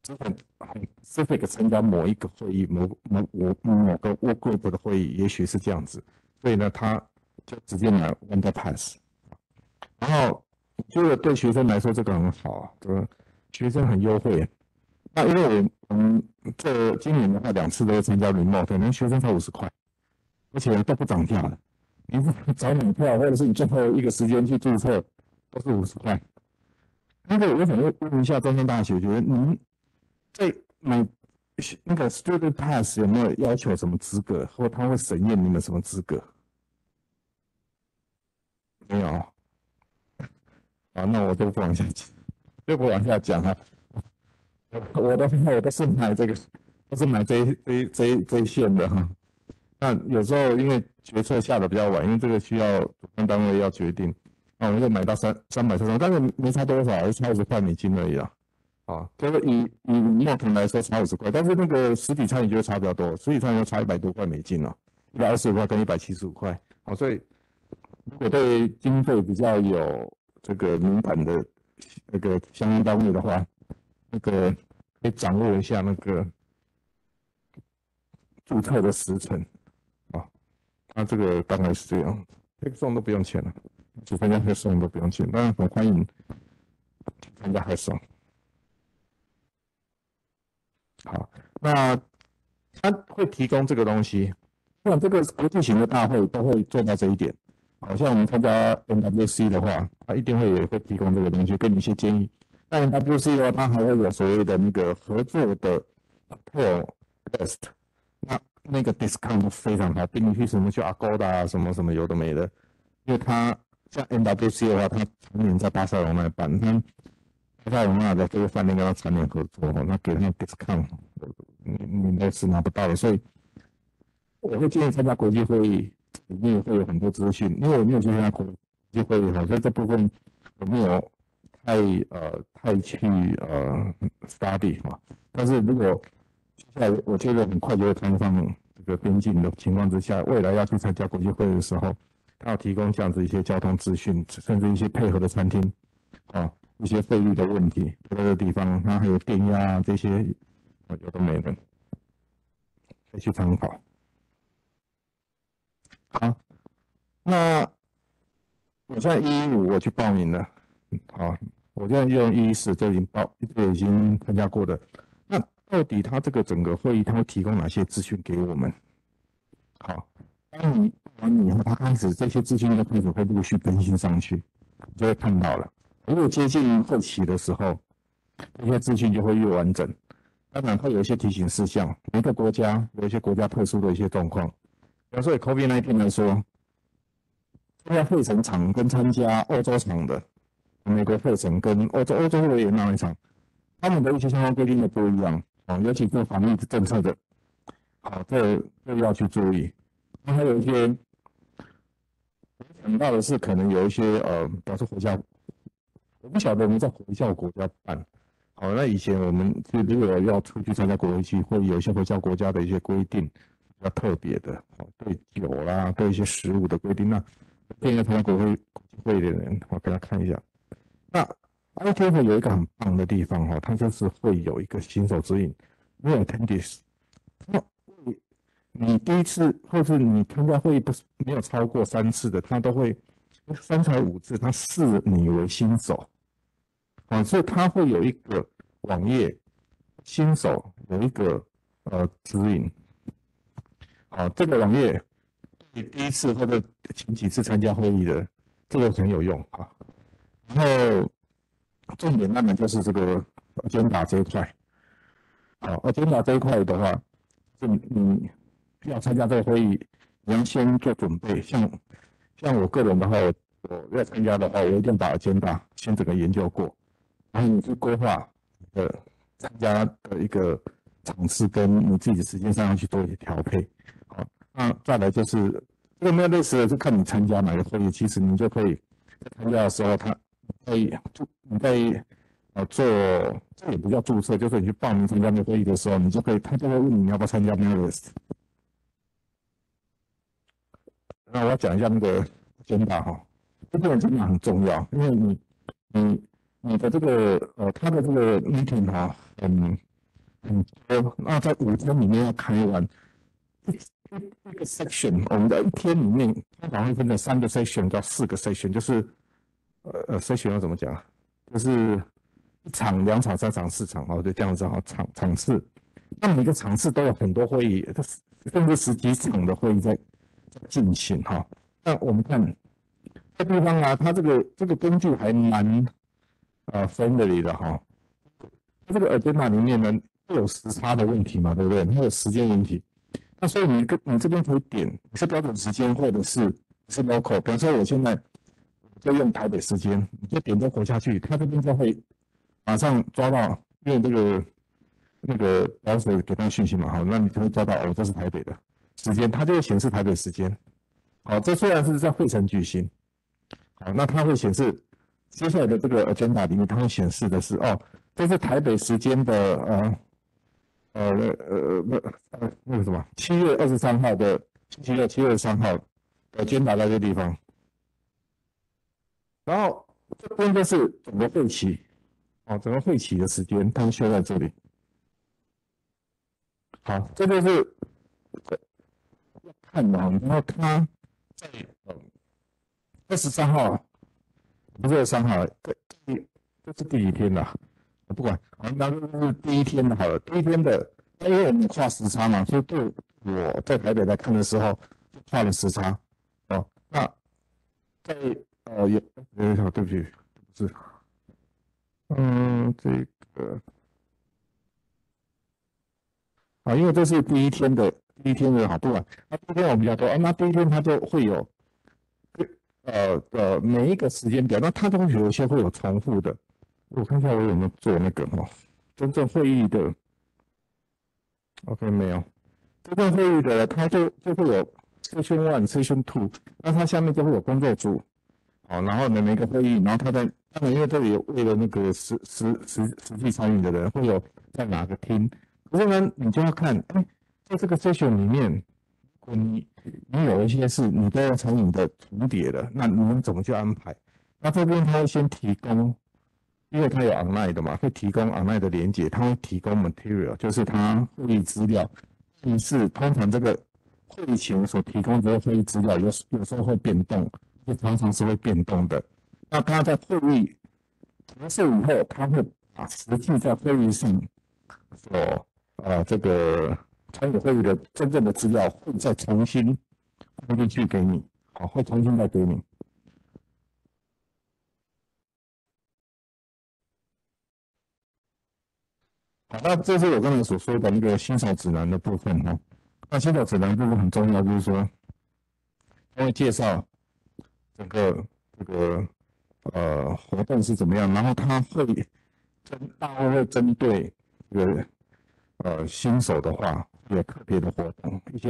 E: 只很很 specific 参加某一个会议，某某某某个 work group 的会议，也许是这样子，所以呢，他就直接拿 Wonder Pass，然后。这个对学生来说，这个很好，这个学生很优惠。那因为我们这今年的话，两次都要参加 remote，那学生才五十块，而且都不涨价的。你找买票，或者是你最后一个时间去注册，都是五十块。那个我想问一下中山大学，觉得您在买那个 student pass 有没有要求什么资格，或他会审验你们什么资格？没有。啊，那我就不往下讲，就不往下讲了。我的话，我都是买这个，都是买这这这这一线的哈。那有时候因为决策下的比较晚，因为这个需要主办单位要决定，那我们就买到三三百三十，但是没差多少，就差五十块美金而已啊。啊，就是以以墨腾来说差五十块，但是那个实体餐饮就差比较多，实体餐饮要差一百多块美金了，一百二十五块跟一百七十五块。好，所以如果对经费比较有这个敏感的那个相关单位的话，那个可以掌握一下那个注册的时辰啊。那这个大概是这样，配送都不用钱了，只参加配送都不用钱，当然很欢迎参加会送。好，那他会提供这个东西，那这个国际型的大会都会做到这一点。好像我们参加 NWC 的话，他一定会也会提供这个东西，给你一些建议。那 NWC 的话，它还会有所谓的那个合作的 Pro Test，那那个 discount 非常好，比你去什么去 Agoda 啊，什么什么有的没的。因为它像 NWC 的话，它常年在巴塞罗那办，他巴塞罗那的这个饭店跟他常年合作，那给他 discount，你你那是拿不到的。所以我会建议参加国际会议。里面会有很多资讯，因为我没有去参加国际会议，好像这部分我没有太呃太去呃 study 嘛。但是如果接下来我觉得很快就会开放这个边境的情况之下，未来要去参加国际会议的时候，他要提供这样子一些交通资讯，甚至一些配合的餐厅，啊，一些费率的问题，这个地方，它还有电压啊这些，有的没的，可以去参考。好，那我现在一一五我去报名了，好，我现在用一一四就已经报，就已经参加过的。那到底他这个整个会议他会提供哪些资讯给我们？好，当你报完以后，他开始这些资讯就开始会陆续更新上去，就会看到了。如果接近后期的时候，这些资讯就会越完整。当然会有一些提醒事项，每个国家有一些国家特殊的一些状况。比如说以 COVID 那一天来说，参加费城场跟参加欧洲场的，美国费城跟欧洲欧洲会员那一场，他们的一些相关规定的不一样啊，尤其做防疫政策的，好，这这要去注意。那还有一些，我想到的是，可能有一些呃，表示回校，我不晓得我们在回校国家办。好，那以前我们就如果要出去参加国会聚会，有一些回教国家的一些规定比较特别的，哦，对酒啦，对一些食物的规定，那建议参加国会国际会的人，我给他看一下。那 ITF 有一个很棒的地方哈，它就是会有一个新手指引 w e attendance。那你第一次或是你参加会议不是没有超过三次的，他都会三才五次，他视你为新手。啊，所以他会有一个网页，新手有一个呃指引。啊，这个网页你第一次或者前几次参加会议的，这个很有用啊。然后重点当然就是这个监打这一块。好，而监打这一块的话，就你要参加这个会议，你要先做准备。像像我个人的话，我我要参加的话，我一定把监打先整个研究过。然后你去规划的参加的一个场次，跟你自己的时间上要去做一些调配。好，那再来就是这个没有类似的，就看你参加哪个会议。其实你就可以在参加的时候，他可以注你在呃做这也不叫注册，就是你去报名参加那个会议的时候，你就可以他就会问你要不要参加 list。那我要讲一下那个肩膀哈，这个真的很重要，因为你你。你的这个呃，他的这个 meeting 哈，很，很多。那在五天里面要开完一一个 section，我们在一天里面通常会分成三个 section 到四个 section，就是呃呃 section 要怎么讲？就是一场、两场、三场、四场，哦，就这样子哈，场场次。那每个场次都有很多会议，它甚至十几场的会议在进行哈。那我们看这地方啊，它这个这个工具还蛮。啊，friendly 的哈，这个 agenda 里面呢会有时差的问题嘛，对不对？它有时间问题，那所以你跟你这边可以点是标准时间或者是是 local，比如说我现在就用台北时间，你就点这活下去，它这边就会马上抓到，用这个那个老手给他讯息嘛，好，那你就会抓到哦，这是台北的时间，它就会显示台北时间。好，这虽然是在会城举行，好，那它会显示。接下来的这个 agenda 里面，它会显示的是哦，这是台北时间的呃呃呃那呃那那个什么七月二十三号的星期六七月三号的 agenda 在这个地方，然后这边就是整个会期哦，整个会期的时间它秀在这里。好，这就是看到，然后它在二十三号。不是三号，这第这是第几天了？我不管，我们当时是第一天的好了。第一天的，因为我们跨时差嘛，所以对我在台北来看的时候，跨了时差。哦，那在呃有，等一条，对不起，是，嗯，这个啊，因为这是第一天的第一天的好，不管那第一天我们比较多，那第一天它就会有。呃呃，每一个时间表，那它都有一些会有重复的。我看一下我有没有做那个哈，真正会议的，OK 没有，真正会议的它就就会有 session one、session two，那它下面就会有工作组，好，然后呢每个会议，然后它在当然因为这里有为了那个实实实实际参与的人会有在哪个厅，可是呢你就要看，哎，在这个 session 里面你你有一些是你都要从你的重叠的，那你们怎么去安排？那这边他会先提供，因为他有 online 的嘛，会提供 online 的连接，他会提供 material，就是他会议资料。但是通常这个会议前所提供这个会议资料，有有时候会变动，就常常是会变动的。那他在会议结束以后，他会把实际在会议上所呃这个参与会议的真正的资料，会再重新放进去给你，好，会重新再给你。好，那这是我刚才所说的那个新手指南的部分哈。那新手指南部分很重要，就是说，他会介绍整个这个呃活动是怎么样，然后他会针大概会针对这个呃新手的话，有特别的活动，一些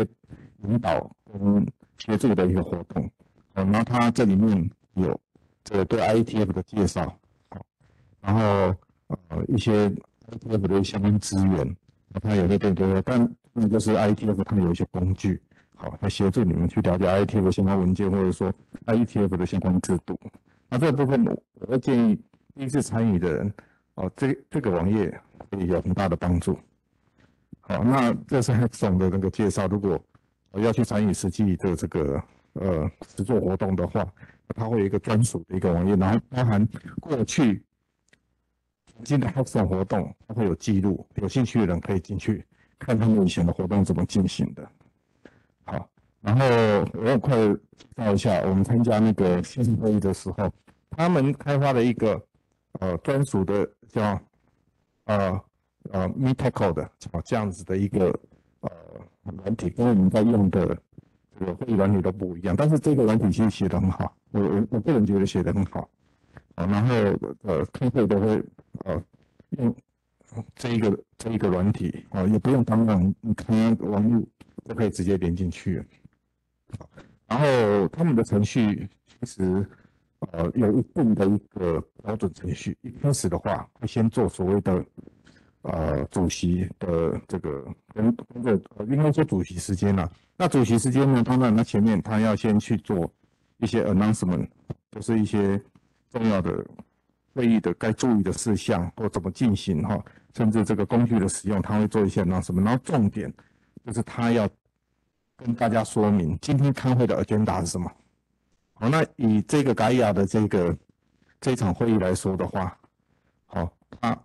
E: 引导跟协助的一个活动。哦，然后他这里面有这个对 ITF 的介绍，然后呃一些。ITF 的相关资源，它也会更多，但那就是 ITF 它有一些工具，好，来协助你们去了解 ITF 的相关文件，或者说 ITF 的相关制度。那这部分，我会建议第一次参与的人，哦，这这个网页可以有很大的帮助。好，那这是 Hexon 的那个介绍。如果要去参与实际的这个呃实作活动的话，它会有一个专属的一个网页，然后包含过去。今的 Hackathon 活动它会有记录，有兴趣的人可以进去看他们以前的活动怎么进行的。好，然后我很快介绍一下，我们参加那个线上会议的时候，他们开发了一个呃专属的叫呃呃 Meetup 的哦这样子的一个呃软体，跟我们在用的这个会议软体都不一样，但是这个软体其实写的很好，我我我个人觉得写的很好。啊，然后呃，开会都会呃用这一个这一个软体啊，也不用当网，你看网络都可以直接连进去。然后他们的程序其实呃有一定的一个标准程序，一开始的话会先做所谓的呃主席的这个工工作，应该说主席时间了。那主席时间呢，当然那前面他要先去做一些 announcement，都是一些。重要的会议的该注意的事项或怎么进行哈，甚至这个工具的使用，他会做一些那什么，然后重点就是他要跟大家说明今天开会的 agenda 是什么。好，那以这个盖亚的这个这场会议来说的话，好，他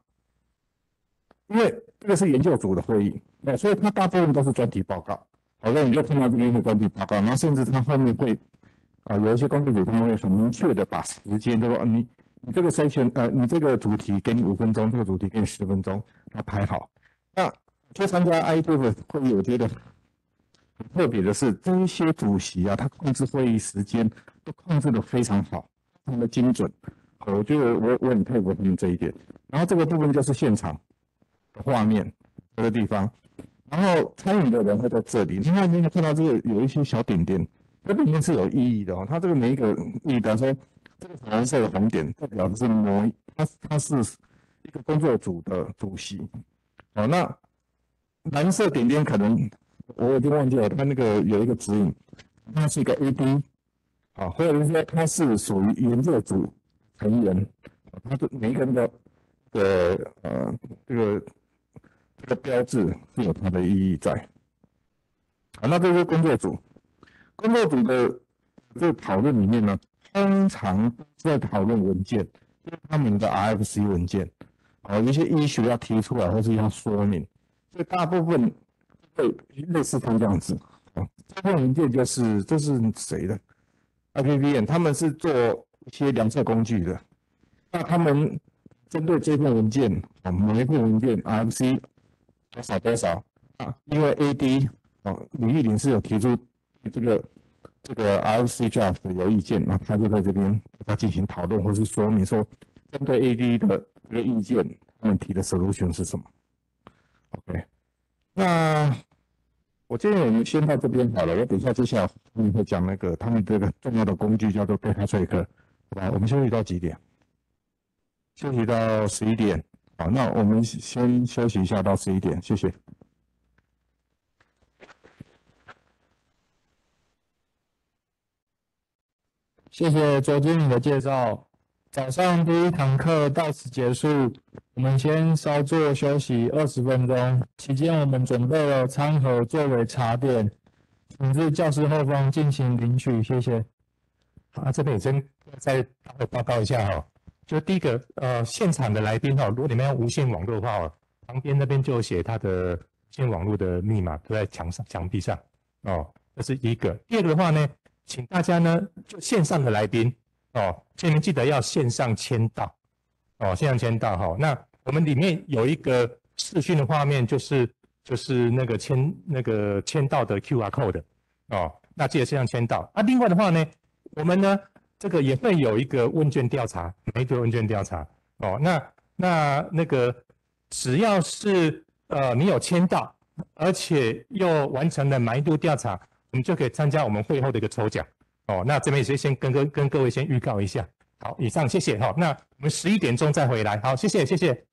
E: 因为这个是研究组的会议，那所以他大部分都是专题报告。好，那你就看到这边的专题报告，然后甚至他后面会。啊，有一些工作组他们会很明确的把时间，就说你你这个筛选，呃，你这个主题给你五分钟，这个主题给你十分钟，要排好。那去参加 I T 的会议，我觉得很特别的是，这一些主席啊，他控制会议时间都控制的非常好，非常的精准。我觉得我我很佩服他们这一点。然后这个部分就是现场的画面这个地方，然后参与的人会在这里。另外，你看到这个有一些小点点。这里面是有意义的哦，它这个每一个你，比方说这个蓝色的红点代表的是某，它它是一个工作组的主席，哦，那蓝色点点可能我已经忘记了，它那个有一个指引，它是一个 AD，啊，或者是说它是属于研究组成员，它的每一个那个的呃这个这个标志是有它的意义在，啊，那这是工作组。工作组的这个讨论里面呢，通常在讨论文件，就是他们的 RFC 文件，啊，一些医学要提出来或是要说明，所以大部分会类似这样子啊。这份文件就是这是谁的？IPVN 他们是做一些量测工具的，那他们针对这份文件啊，每一份文件 RFC 多少多少啊？因为 AD 啊，李玉林是有提出。这个这个 RFC draft 有意见，那他就在这边他进行讨论，或是说明说针对 AD 的这个意见，问题的 solution 是什么？OK，那我建议我们先到这边好了。我等一下接下来我们会讲那个他们这个重要的工具叫做 Data t r a c k 好吧？我们休息到几点？休息到十一点。好，那我们先休息一下到十一点，谢谢。
B: 谢谢周经理的介绍。早上第一堂课到此结束，我们先稍作休息二十分钟。期间我们准备了餐盒作为茶点，请至教室后方进行领取。谢谢。
D: 好，这边也先再报告一下哈，就第一个呃，现场的来宾哈，如果你们要无线网络的话，旁边那边就写他的无线网络的密码，都在墙上墙壁上哦，这是一个。第二个的话呢，请大家呢就线上的来宾。哦，请你们记得要线上签到，哦，线上签到哈。那我们里面有一个视讯的画面，就是就是那个签那个签到的 Q R code 哦。那记得线上签到。啊，另外的话呢，我们呢这个也会有一个问卷调查，每个问卷调查哦。那那那个只要是呃你有签到，而且又完成了满意度调查，我们就可以参加我们会后的一个抽奖。哦，那这边也先跟跟跟各位先预告一下。好，以上谢谢哈。那我们十一点钟再回来。好，谢谢谢谢。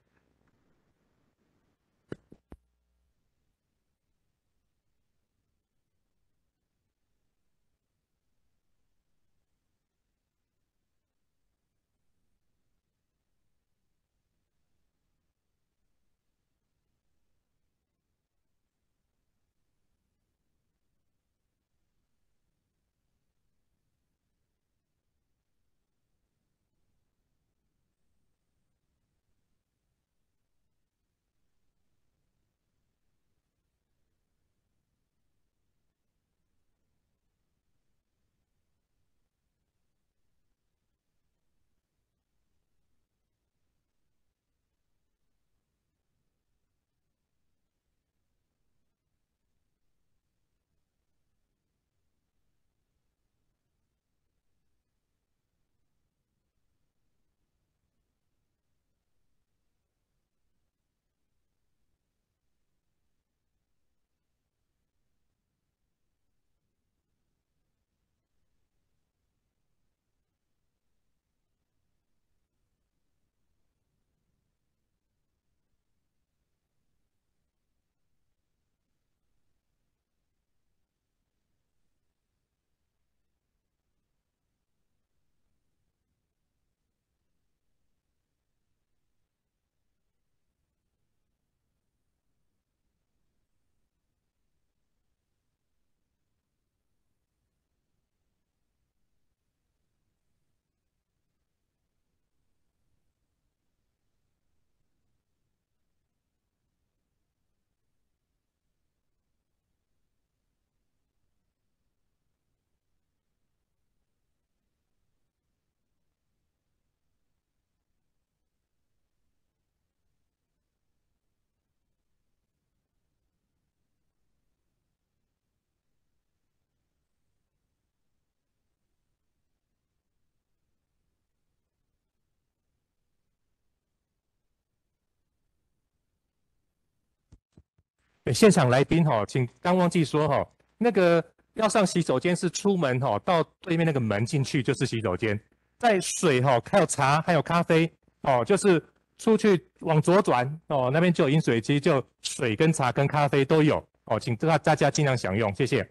D: 现场来宾哈，请刚忘记说哈，那个要上洗手间是出门哈，到对面那个门进去就是洗手间。在水哈，还有茶，还有咖啡哦，就是出去往左转哦，那边就有饮水机，就水跟茶跟咖啡都有哦，请大大家尽量享用，谢谢。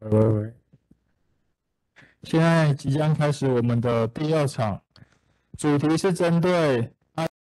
B: 喂喂喂，现在即将开始我们的第二场，主题是针对